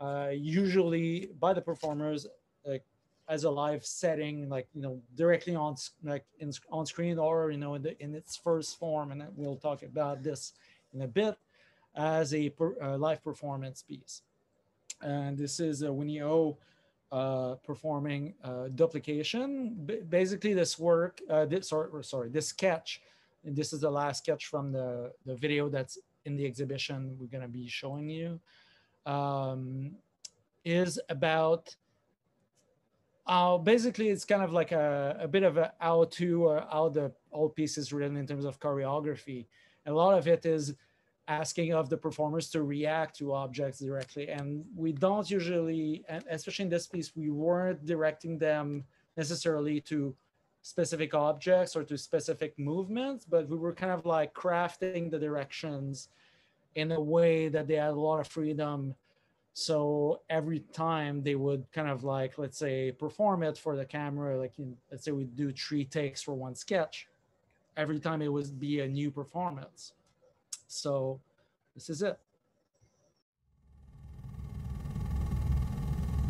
uh, usually by the performers as a live setting, like you know directly on like in, on screen or you know in, the, in its first form, and we'll talk about this in a bit as a per, uh, live performance piece. And this is uh, Winnie O uh, performing uh, duplication. B- basically, this work, uh, this, sorry, or sorry, this sketch, and this is the last sketch from the, the video that's in the exhibition we're going to be showing you, um, is about uh, basically it's kind of like a, a bit of a how to or how the whole piece is written in terms of choreography. A lot of it is asking of the performers to react to objects directly and we don't usually especially in this piece we weren't directing them necessarily to specific objects or to specific movements but we were kind of like crafting the directions in a way that they had a lot of freedom so every time they would kind of like let's say perform it for the camera like in, let's say we do three takes for one sketch every time it would be a new performance so this is it.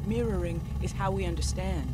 Mirroring is how we understand.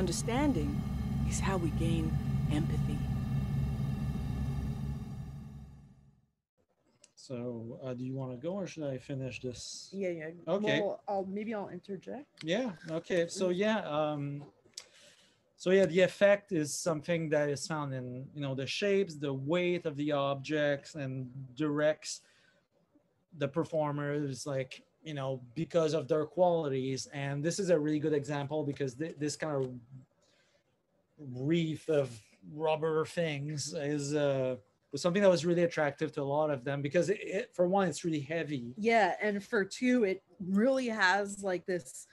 Understanding is how we gain empathy. So uh, do you want to go or should I finish this? Yeah, yeah. Okay. Well, I'll maybe I'll interject. Yeah. Okay. So yeah. Um, so yeah, the effect is something that is found in you know the shapes, the weight of the objects, and directs the performers like you know because of their qualities. And this is a really good example because th- this kind of wreath of rubber things is uh, was something that was really attractive to a lot of them because it, it for one it's really heavy. Yeah, and for two, it really has like this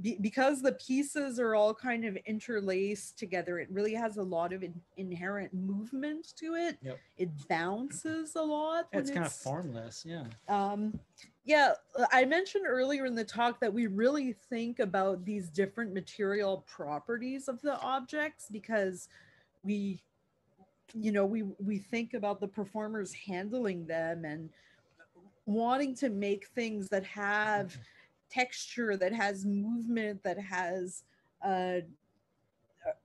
be, because the pieces are all kind of interlaced together. It really has a lot of in, inherent movement to it. Yep. It bounces a lot. when It's kind of formless. Yeah. um yeah uh, i mentioned earlier in the talk that we really think about these different material properties of the objects because we you know we we think about the performers handling them and wanting to make things that have texture that has movement that has a,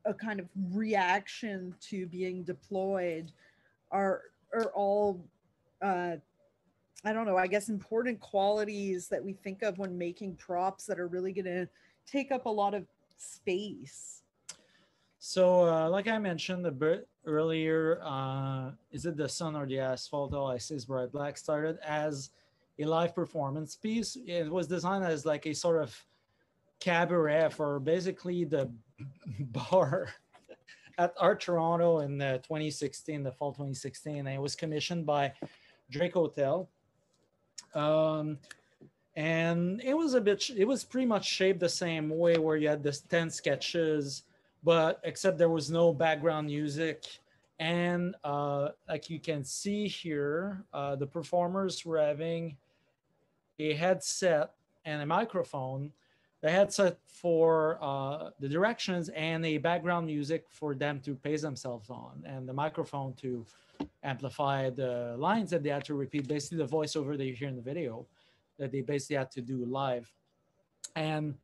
a kind of reaction to being deployed are are all uh I don't know, I guess important qualities that we think of when making props that are really going to take up a lot of space. So, uh, like I mentioned a bit earlier, uh, is it the sun or the asphalt? All I see is bright black. Started as a live performance piece. It was designed as like a sort of cabaret for basically the bar at Art Toronto in uh, 2016, the fall 2016. And it was commissioned by Drake Hotel. Um, and it was a bit, it was pretty much shaped the same way where you had this 10 sketches, but except there was no background music. And uh, like you can see here, uh, the performers were having a headset and a microphone the headset for uh, the directions and a background music for them to pace themselves on and the microphone to amplify the lines that they had to repeat basically the voiceover that you hear in the video that they basically had to do live. And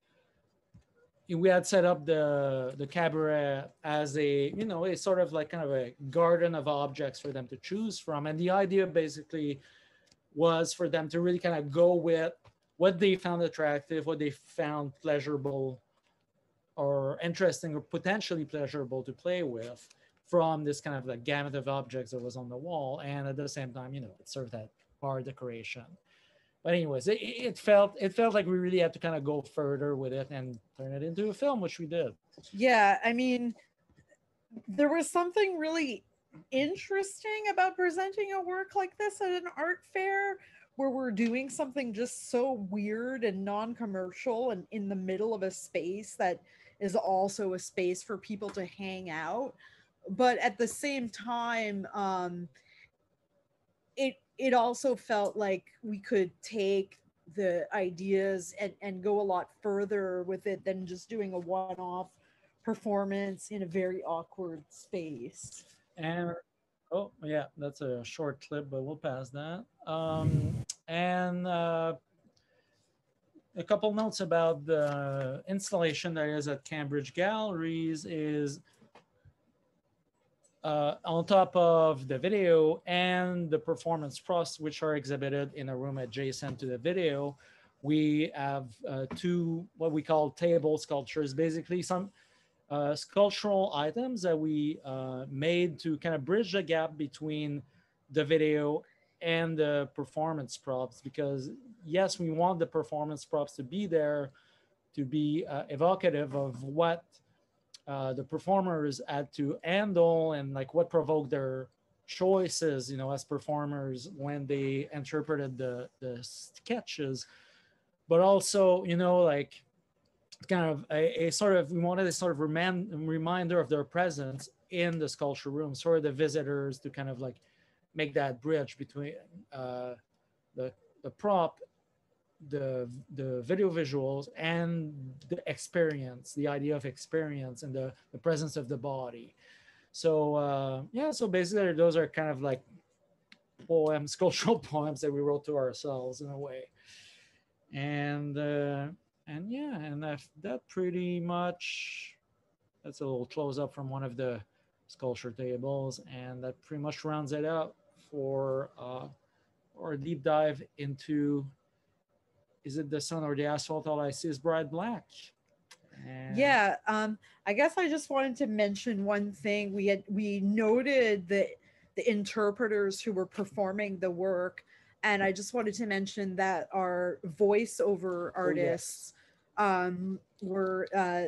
we had set up the the cabaret as a you know a sort of like kind of a garden of objects for them to choose from. And the idea basically was for them to really kind of go with what they found attractive, what they found pleasurable or interesting or potentially pleasurable to play with from this kind of like gamut of objects that was on the wall. And at the same time, you know, it served that bar decoration. But anyways, it, it felt it felt like we really had to kind of go further with it and turn it into a film, which we did. Yeah, I mean, there was something really interesting about presenting a work like this at an art fair where we're doing something just so weird and non-commercial and in the middle of a space that is also a space for people to hang out. But at the same time um it it also felt like we could take the ideas and and go a lot further with it than just doing a one-off performance in a very awkward space. And Oh, yeah, that's a short clip, but we'll pass that. Um, and uh, a couple notes about the installation that is at Cambridge Galleries is uh, on top of the video and the performance props, which are exhibited in a room adjacent to the video, we have uh, two what we call table sculptures, basically some uh, sculptural items that we uh, made to kind of bridge the gap between the video and the performance props because yes we want the performance props to be there to be uh, evocative of what uh, the performers had to handle and like what provoked their choices you know as performers when they interpreted the the sketches. But also you know like kind of a, a, sort of we wanted a sort of remind, reminder of their presence in the sculpture room for the visitors to kind of like make that bridge between uh, the the prop the the video visuals and the experience the idea of experience and the, the presence of the body. So uh, yeah so basically those are kind of like poems sculptural poems that we wrote to ourselves in a way. And uh, and yeah, and that that pretty much that's a little close up from one of the sculpture tables, and that pretty much rounds it out for uh, a deep dive into is it the sun or the asphalt? All I see is bright black. And yeah, um, I guess I just wanted to mention one thing. We had we noted that the interpreters who were performing the work and I just wanted to mention that our voiceover artists oh, yes. um, were uh,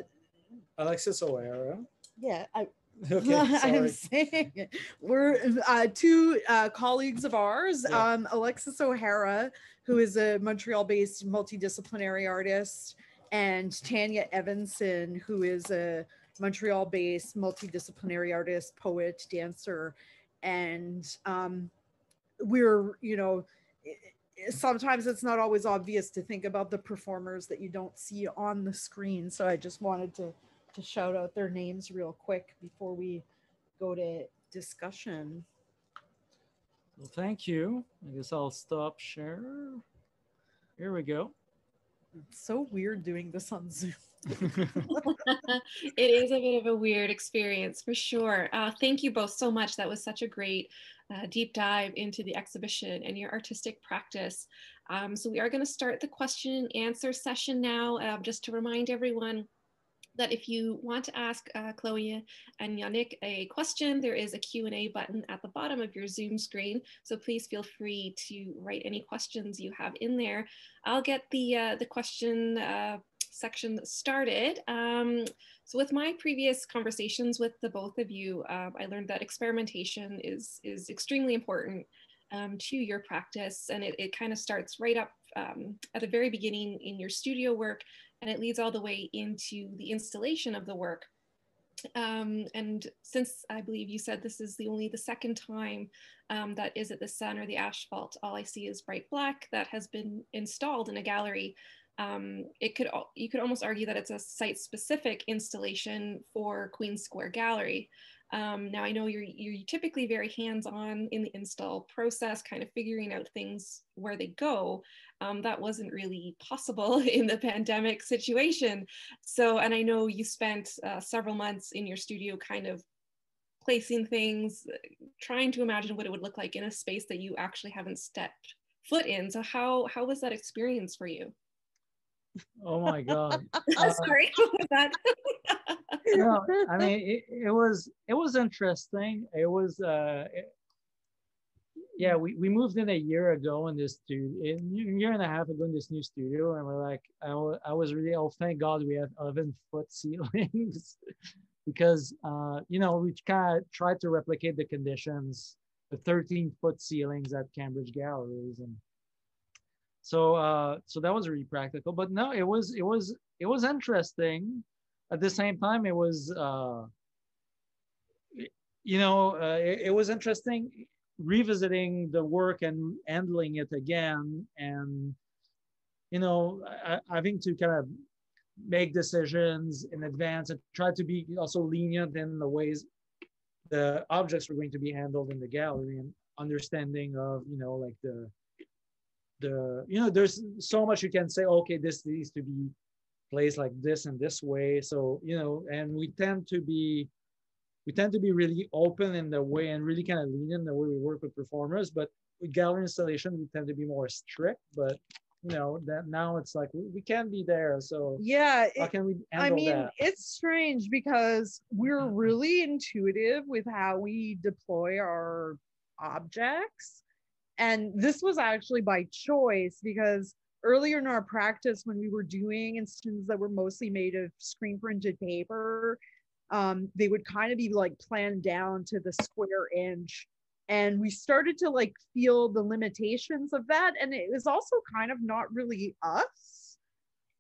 Alexis O'Hara. Yeah, I, okay, I'm saying we're uh, two uh, colleagues of ours. Yeah. Um, Alexis O'Hara, who is a Montreal-based multidisciplinary artist, and Tanya Evanson, who is a Montreal-based multidisciplinary artist, poet, dancer, and um, we're you know sometimes it's not always obvious to think about the performers that you don't see on the screen. So I just wanted to to shout out their names real quick before we go to discussion. Well, thank you. I guess I'll stop share. Here we go. It's so weird doing this on Zoom. it is a bit of a weird experience for sure. Uh, thank you both so much. That was such a great uh, deep dive into the exhibition and your artistic practice. Um, so we are going to start the question and answer session now. Uh, just to remind everyone that if you want to ask uh, Chloe and Yannick a question, there is a Q&A button at the bottom of your Zoom screen. So please feel free to write any questions you have in there. I'll get the, uh, the question uh, section started. Um, so with my previous conversations with the both of you, uh, I learned that experimentation is, is extremely important um, to your practice. And it, it kind of starts right up um, at the very beginning in your studio work, and it leads all the way into the installation of the work. Um, and since I believe you said this is the only the second time um, that is at the sun or the asphalt, all I see is bright black that has been installed in a gallery. Um, it could you could almost argue that it's a site specific installation for Queen Square Gallery. Um, now I know you're you're typically very hands-on in the install process, kind of figuring out things where they go. Um, that wasn't really possible in the pandemic situation. So, and I know you spent uh, several months in your studio, kind of placing things, trying to imagine what it would look like in a space that you actually haven't stepped foot in. So, how how was that experience for you? Oh my god! uh, Sorry, that? no, I mean it, it, was it was interesting. It was uh, it, yeah, we, we moved in a year ago in this studio, a year and a half ago in this new studio, and we're like, I, I was really, oh, thank God we have 11 foot ceilings because, uh, you know, we kind of tried to replicate the conditions, the 13 foot ceilings at Cambridge Galleries, and so uh, so that was really practical. But no, it was it was it was interesting at the same time, it was, uh, you know, uh, it, it, was interesting revisiting the work and handling it again, and you know, I, having to kind of make decisions in advance and try to be also lenient in the ways the objects were going to be handled in the gallery and understanding of you know like the the you know there's so much you can say okay this needs to be placed like this and this way. So, you know, and we tend to be we tend to be really open in the way and really kind of lenient in the way we work with performers. But with gallery installation, we tend to be more strict. But you know that now it's like we, we can be there. So yeah, how can we? I mean, that? it's strange because we're mm-hmm. really intuitive with how we deploy our objects, and this was actually by choice because earlier in our practice when we were doing instances that were mostly made of screen printed paper um, they would kind of be like planned down to the square inch. And we started to like feel the limitations of that. And it was also kind of not really us.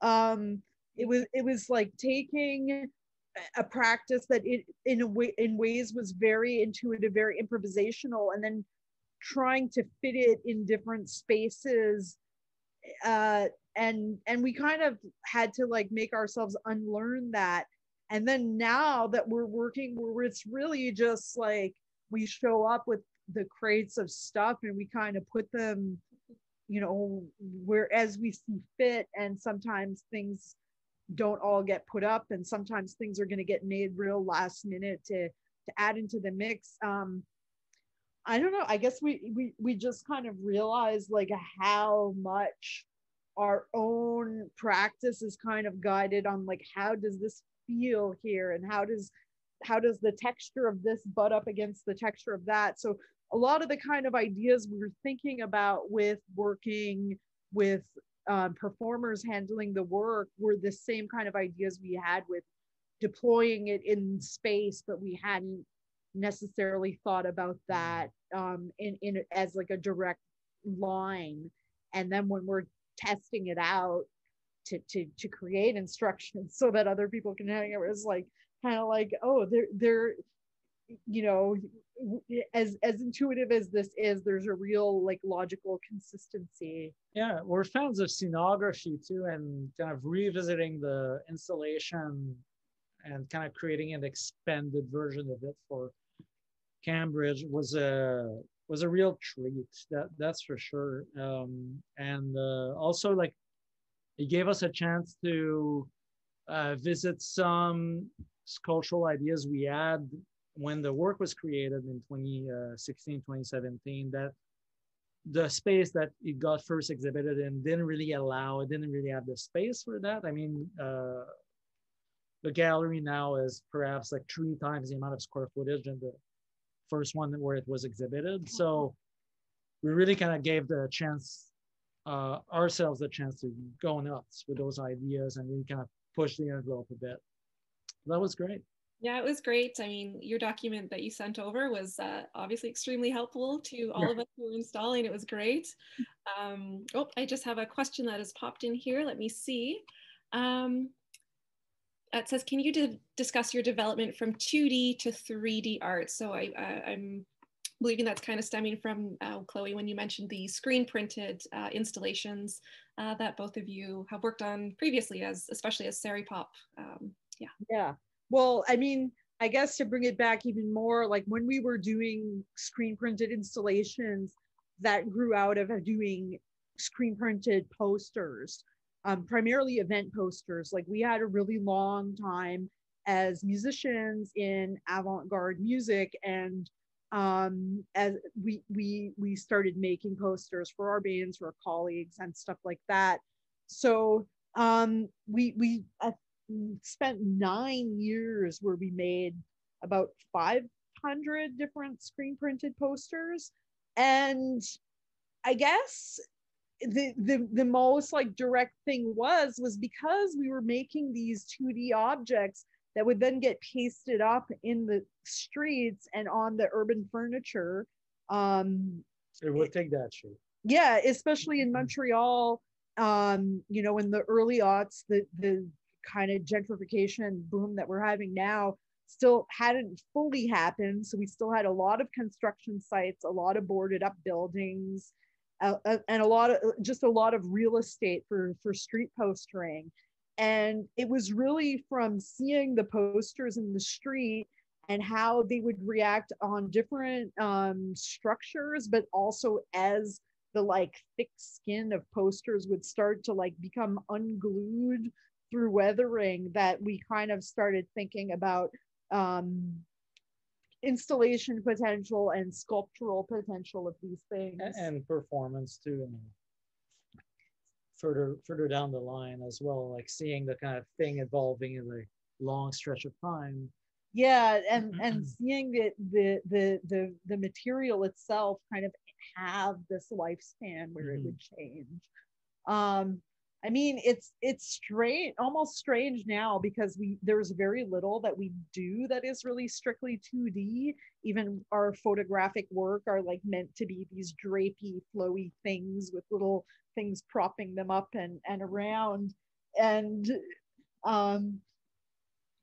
Um, it was it was like taking a practice that it in a way in ways was very intuitive very improvisational and then trying to fit it in different spaces uh, and and we kind of had to like make ourselves unlearn that. And then now that we're working where it's really just like we show up with the crates of stuff and we kind of put them you know where as we see fit. And sometimes things don't all get put up and sometimes things are going to get made real last minute to to add into the mix. Um I don't know. I guess we we we just kind of realized like how much our own practice is kind of guided on like how does this feel here and how does how does the texture of this butt up against the texture of that so a lot of the kind of ideas we were thinking about with working with um, performers handling the work were the same kind of ideas we had with deploying it in space but we hadn't necessarily thought about that um, in, in as like a direct line. And then when we're testing it out to, to, to create instructions so that other people can hang it, it's like kind of like, oh, they're, they're, you know, as as intuitive as this is, there's a real like logical consistency. Yeah, we're fans of scenography too, and kind of revisiting the installation and kind of creating an expanded version of it for Cambridge was a was a real treat. That that's for sure. Um, and uh, also like it gave us a chance to uh, visit some sculptural ideas we had when the work was created in 2016 2017 that the space that it got first exhibited in didn't really allow it didn't really have the space for that i mean uh, the gallery now is perhaps like three times the amount of square footage in the first one where it was exhibited. So we really kind of gave the chance uh, ourselves a chance to go nuts with those ideas and really kind of push the envelope a bit. That was great. Yeah, it was great. I mean, your document that you sent over was uh, obviously extremely helpful to all Yeah. of us who were installing. It was great. Um, oh, I just have a question that has popped in here. Let me see. Um, it says, can you di- discuss your development from 2D to 3D art? So I, I, I'm believing that's kind of stemming from uh, Chloe when you mentioned the screen printed uh, installations uh, that both of you have worked on previously, as especially as Seripop. Um, yeah. Yeah. Well, I mean, I guess to bring it back even more, like when we were doing screen printed installations, that grew out of doing screen printed posters, um, primarily event posters. Like we had a really long time as musicians in avant-garde music and um as we we we started making posters for our bands for our colleagues and stuff like that so um we we uh, spent nine years where we made about 500 different screen printed posters and i guess the, the the most like direct thing was was because we were making these 2d objects that would then get pasted up in the streets and on the urban furniture um It would take that shape. yeah especially in montreal um you know in the early aughts the the kind of gentrification boom that we're having now still hadn't fully happened so we still had a lot of construction sites a lot of boarded up buildings uh, uh, and a lot of just a lot of real estate for for street postering and it was really from seeing the posters in the street and how they would react on different um, structures but also as the like thick skin of posters would start to like become unglued through weathering that we kind of started thinking about um, installation potential and sculptural potential of these things. A- and performance too. Further further down the line as well, like seeing the kind of thing evolving in a long stretch of time. yeah and and seeing that the the the the material itself kind of have this lifespan where it Mhm. would change um i mean it's it's strange almost strange now because we there's very little that we do that is really strictly 2d even our photographic work are like meant to be these drapey flowy things with little things propping them up and and around. And um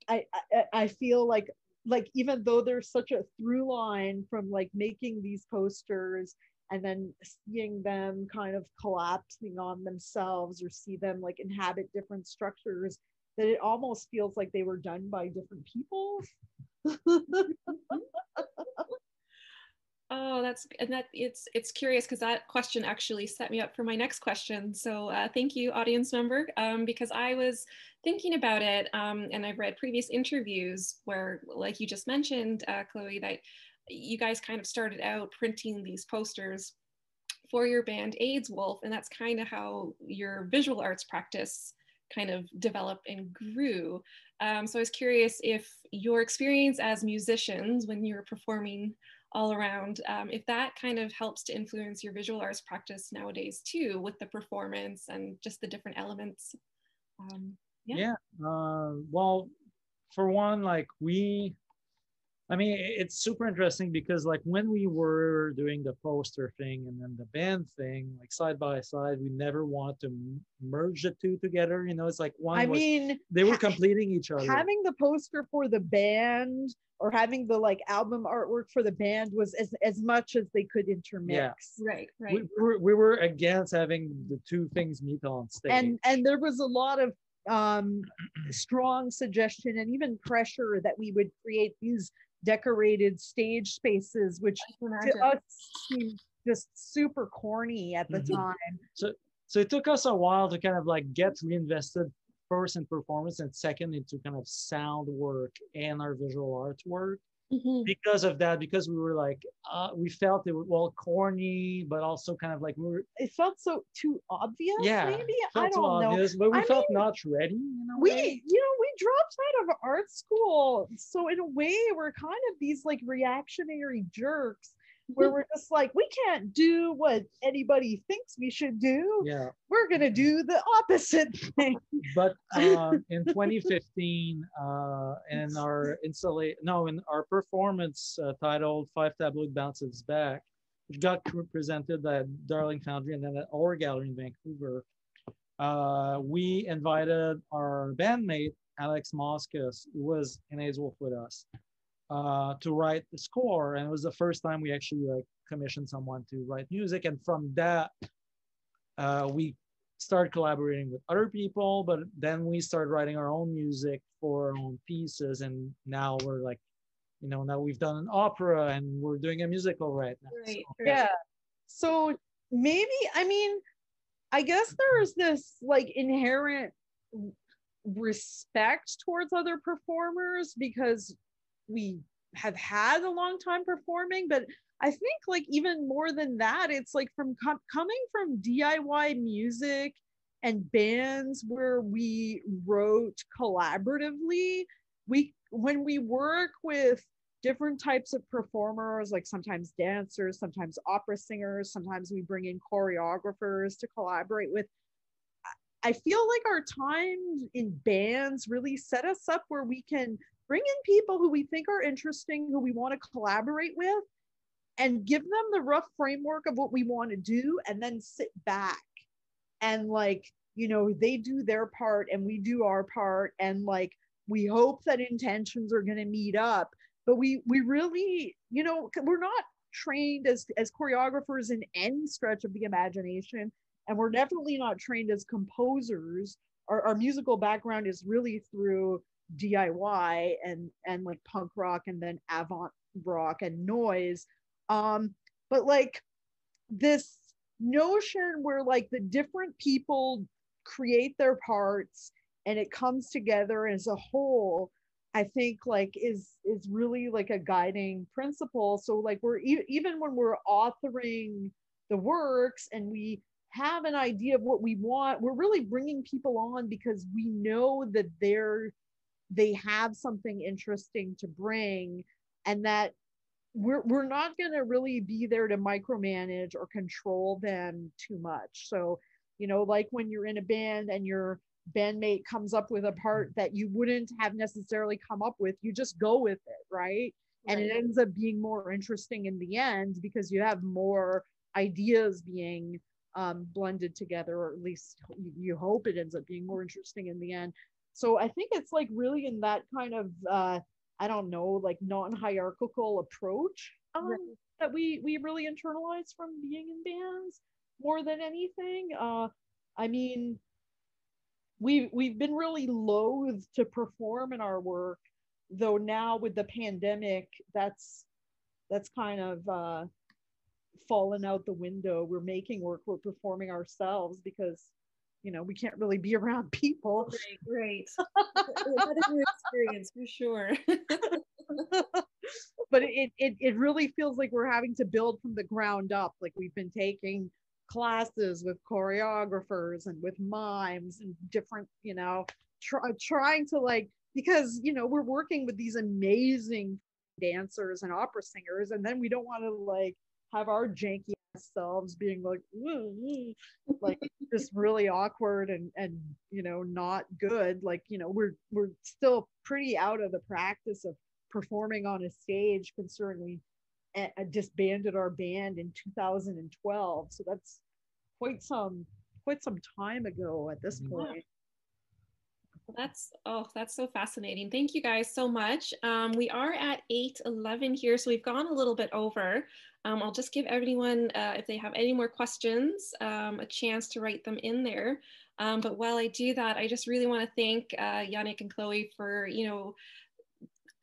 I, I I feel like like even though there's such a through line from like making these posters and then seeing them kind of collapsing on themselves or see them like inhabit different structures that it almost feels like they were done by different people Oh, that's and that it's it's curious because that question actually set me up for my next question. So uh, thank you, audience member, um, because I was thinking about it, um, and I've read previous interviews where, like you just mentioned, uh, Chloe, that you guys kind of started out printing these posters for your band AIDS Wolf, and that's kind of how your visual arts practice kind of developed and grew. Um, so I was curious if your experience as musicians when you were performing all around, um, if that kind of helps to influence your visual arts practice nowadays too, with the performance and just the different elements. Um, Yeah. Yeah. Uh, well, for one, like we, I mean, it's super interesting because like when we were doing the poster thing and then the band thing, like side by side, we never wanted to m- merge the two together. You know, it's like one I was mean they were ha- completing each other. having the poster for the band or having the like album artwork for the band was as, as much as they could intermix Yeah. right, right. we, we were, we were against having the two things meet on stage. and and there was a lot of um strong suggestion and even pressure that we would create these decorated stage spaces which to us seemed just super corny at the Mhm. time. So so it took us a while to kind of like get reinvested first in performance and second into kind of sound work and our visual arts Mhm. because of that because we were like uh, we felt it was well corny but also kind of like we were it felt so too obvious yeah maybe felt i don't know obvious, but we I felt not ready in a we way. you know we dropped out of art school so in a way we're kind of these like reactionary jerks where we're just like, we can't do what anybody thinks we should do. Yeah. We're gonna do the opposite thing. But uh, in 2015, uh, in our installation, no, in our performance uh, titled Five Tabloid Bounces Back, which got presented at Darling Foundry and then at our gallery in Vancouver, uh, we invited our bandmate, Alex Moskos, who was in AIDS Wolf with us, uh, to write the score. And it was the first time we actually like commissioned someone to write music. And from that, uh, we started collaborating with other people, but then we started writing our own music for our own pieces. And now we're like, you know, now we've done an opera and we're doing a musical right now. Right, So- right. Yeah. So maybe, I mean, I guess there's this like inherent respect towards other performers because we have had a long time performing, but I think like even more than that, it's like from com- coming from DIY music and bands where we wrote collaboratively, we when we work with different types of performers, like sometimes dancers, sometimes opera singers, sometimes we bring in choreographers to collaborate with. I- I feel like our time in bands really set us up where we can bring in people who we think are interesting, who we want to collaborate with, and give them the rough framework of what we want to do, and then sit back and like, you know, they do their part and we do our part, and like, we hope that intentions are going to meet up. But we we really you know we're not trained as as choreographers in any stretch of the imagination and we're definitely not trained as composers. Our, our musical background is really through diy and and like punk rock and then avant rock and noise. Um but like this notion where like the different people create their parts and it comes together as a whole i think like is is really like a guiding principle. So like we're e- even when we're authoring the works and we have an idea of what we want we're really bringing people on because we know that they're they have something interesting to bring and that we're we're not going to really be there to micromanage or control them too much. So you know like when you're in a band and your bandmate comes up with a part that you wouldn't have necessarily come up with you just go with it right? And it ends up being more interesting in the end because you have more ideas being um, blended together or at least you- you hope it ends up being more interesting in the end so i think it's like really in that kind of uh, i don't know like non-hierarchical approach um, Right. that we we really internalize from being in bands more than anything uh, i mean we we've been really loath to perform in our work though now with the pandemic that's that's kind of uh fallen out the window we're making work we're performing ourselves because you know we can't really be around people Right, right. is an experience for sure. but it, it it really feels like we're having to build from the ground up like we've been taking classes with choreographers and with mimes and different you know try, uh, trying to like because you know we're working with these amazing dancers and opera singers and then we don't want to like have our janky selves being like like just really awkward and and you know not good. Like you know we're we're still pretty out of the practice of performing on a stage considering we uh, disbanded our band in 2012 so that's quite some quite some time ago at this point That's oh, that's so fascinating. Thank you guys so much. Um, we are at 8:11 here, so we've gone a little bit over. Um, I'll just give everyone, uh, if they have any more questions, um, a chance to write them in there. Um, but while I do that, I just really want to thank uh, Yannick and Chloe for you know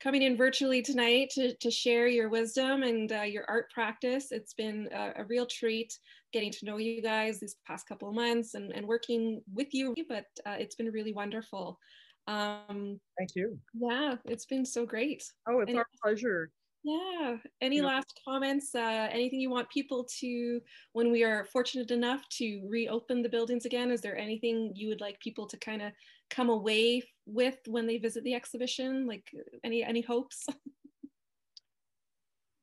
coming in virtually tonight to, to share your wisdom and uh, your art practice. It's been a, a real treat getting to know you guys these past couple of months and, and working with you, but uh, it's been really wonderful. Um, Thank you. yeah, it's been so great. oh it's And- our pleasure Yeah. Any Yeah. last comments? Uh, anything you want people to, when we are fortunate enough to reopen the buildings again, is there anything you would like people to kind of come away with when they visit the exhibition? Like any any hopes?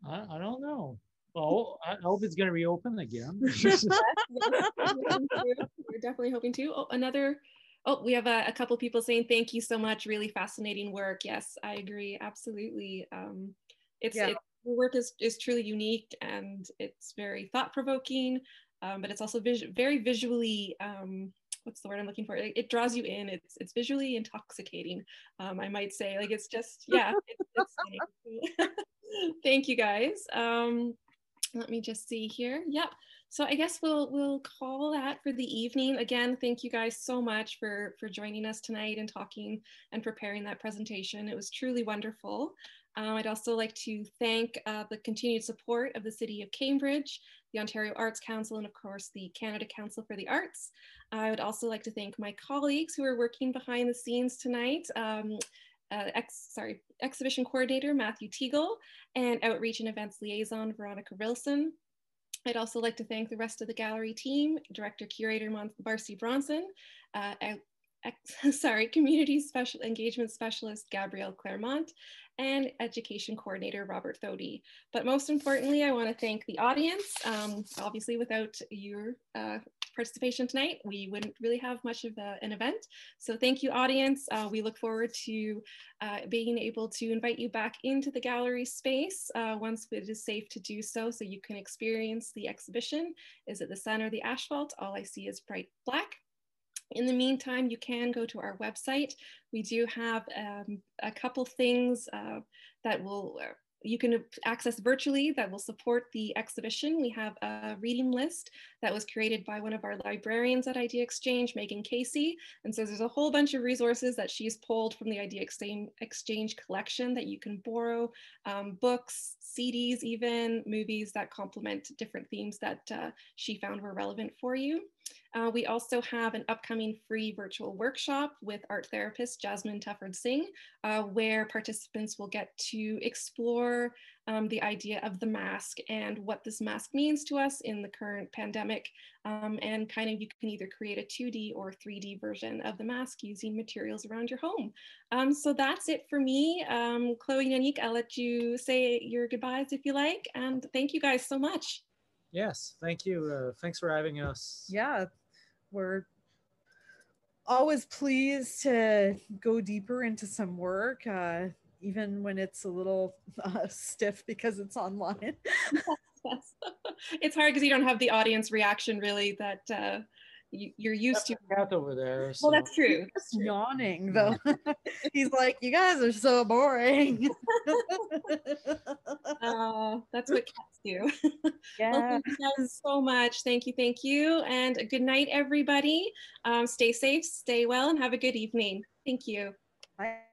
I, I don't know. Well, Oh, I hope it's gonna reopen again. We're definitely hoping to. Oh, another. Oh, we have a, a couple people saying thank you so much. Really fascinating work. Yes, I agree. Absolutely. Um, it's, Yeah. it, the work is, is truly unique and it's very thought provoking, um, but it's also vis- very visually. Um, what's the word I'm looking for? It, it draws you in. It's it's visually intoxicating. Um, I might say like it's just yeah. It, it's. Thank you guys. Um, let me just see here. Yep. So I guess we'll we'll call that for the evening. Again, thank you guys so much for for joining us tonight and talking and preparing that presentation. It was truly wonderful. Um, I'd also like to thank uh, the continued support of the City of Cambridge, the Ontario Arts Council, and of course the Canada Council for the Arts. I would also like to thank my colleagues who are working behind the scenes tonight. Um, uh, ex, sorry, exhibition coordinator Matthew Teagle and outreach and events liaison Veronica Rilson. I'd also like to thank the rest of the gallery team, director curator Mon- Marcy Bronson, uh, ex- sorry, community special engagement specialist Gabrielle Claremont, and education coordinator Robert Thody. But most importantly, I want to thank the audience. Um, obviously, without your uh, participation tonight, we wouldn't really have much of a- an event. So thank you, audience. Uh, we look forward to uh, being able to invite you back into the gallery space uh, once it is safe to do so, so you can experience the exhibition. Is it the sun or the asphalt? All I see is bright black. In the meantime, you can go to our website. We do have um, a couple things uh, that will uh, you can access virtually that will support the exhibition. We have a reading list that was created by one of our librarians at Idea Exchange, Megan Casey. And so there's a whole bunch of resources that she's pulled from the Idea Exchange, Exchange collection that you can borrow, um, books, CDs, even movies that complement different themes that uh, she found were relevant for you. Uh, we also have an upcoming free virtual workshop with art therapist Jasmine Tufford Singh, uh, where participants will get to explore um, the idea of the mask and what this mask means to us in the current pandemic. Um, and kind of you can either create a 2D or 3D version of the mask using materials around your home. Um, so that's it for me. Um, Chloe Yannick, I'll let you say your goodbyes if you like. And thank you guys so much. yes, thank you. Uh, thanks for having us. yeah we're always pleased to go deeper into some work uh, even when it's a little uh, stiff because it's online Yes. it's hard because you don't have the audience reaction really that uh, you, you're used to. Cat over there. Well, that's so- true. just yawning though he's like you guys are so boring Uh, that's what cats do. well, yeah thank you guys so much. Thank you, thank you, and good night, everybody. Um, stay safe, stay well, and have a good evening. Thank you. Bye.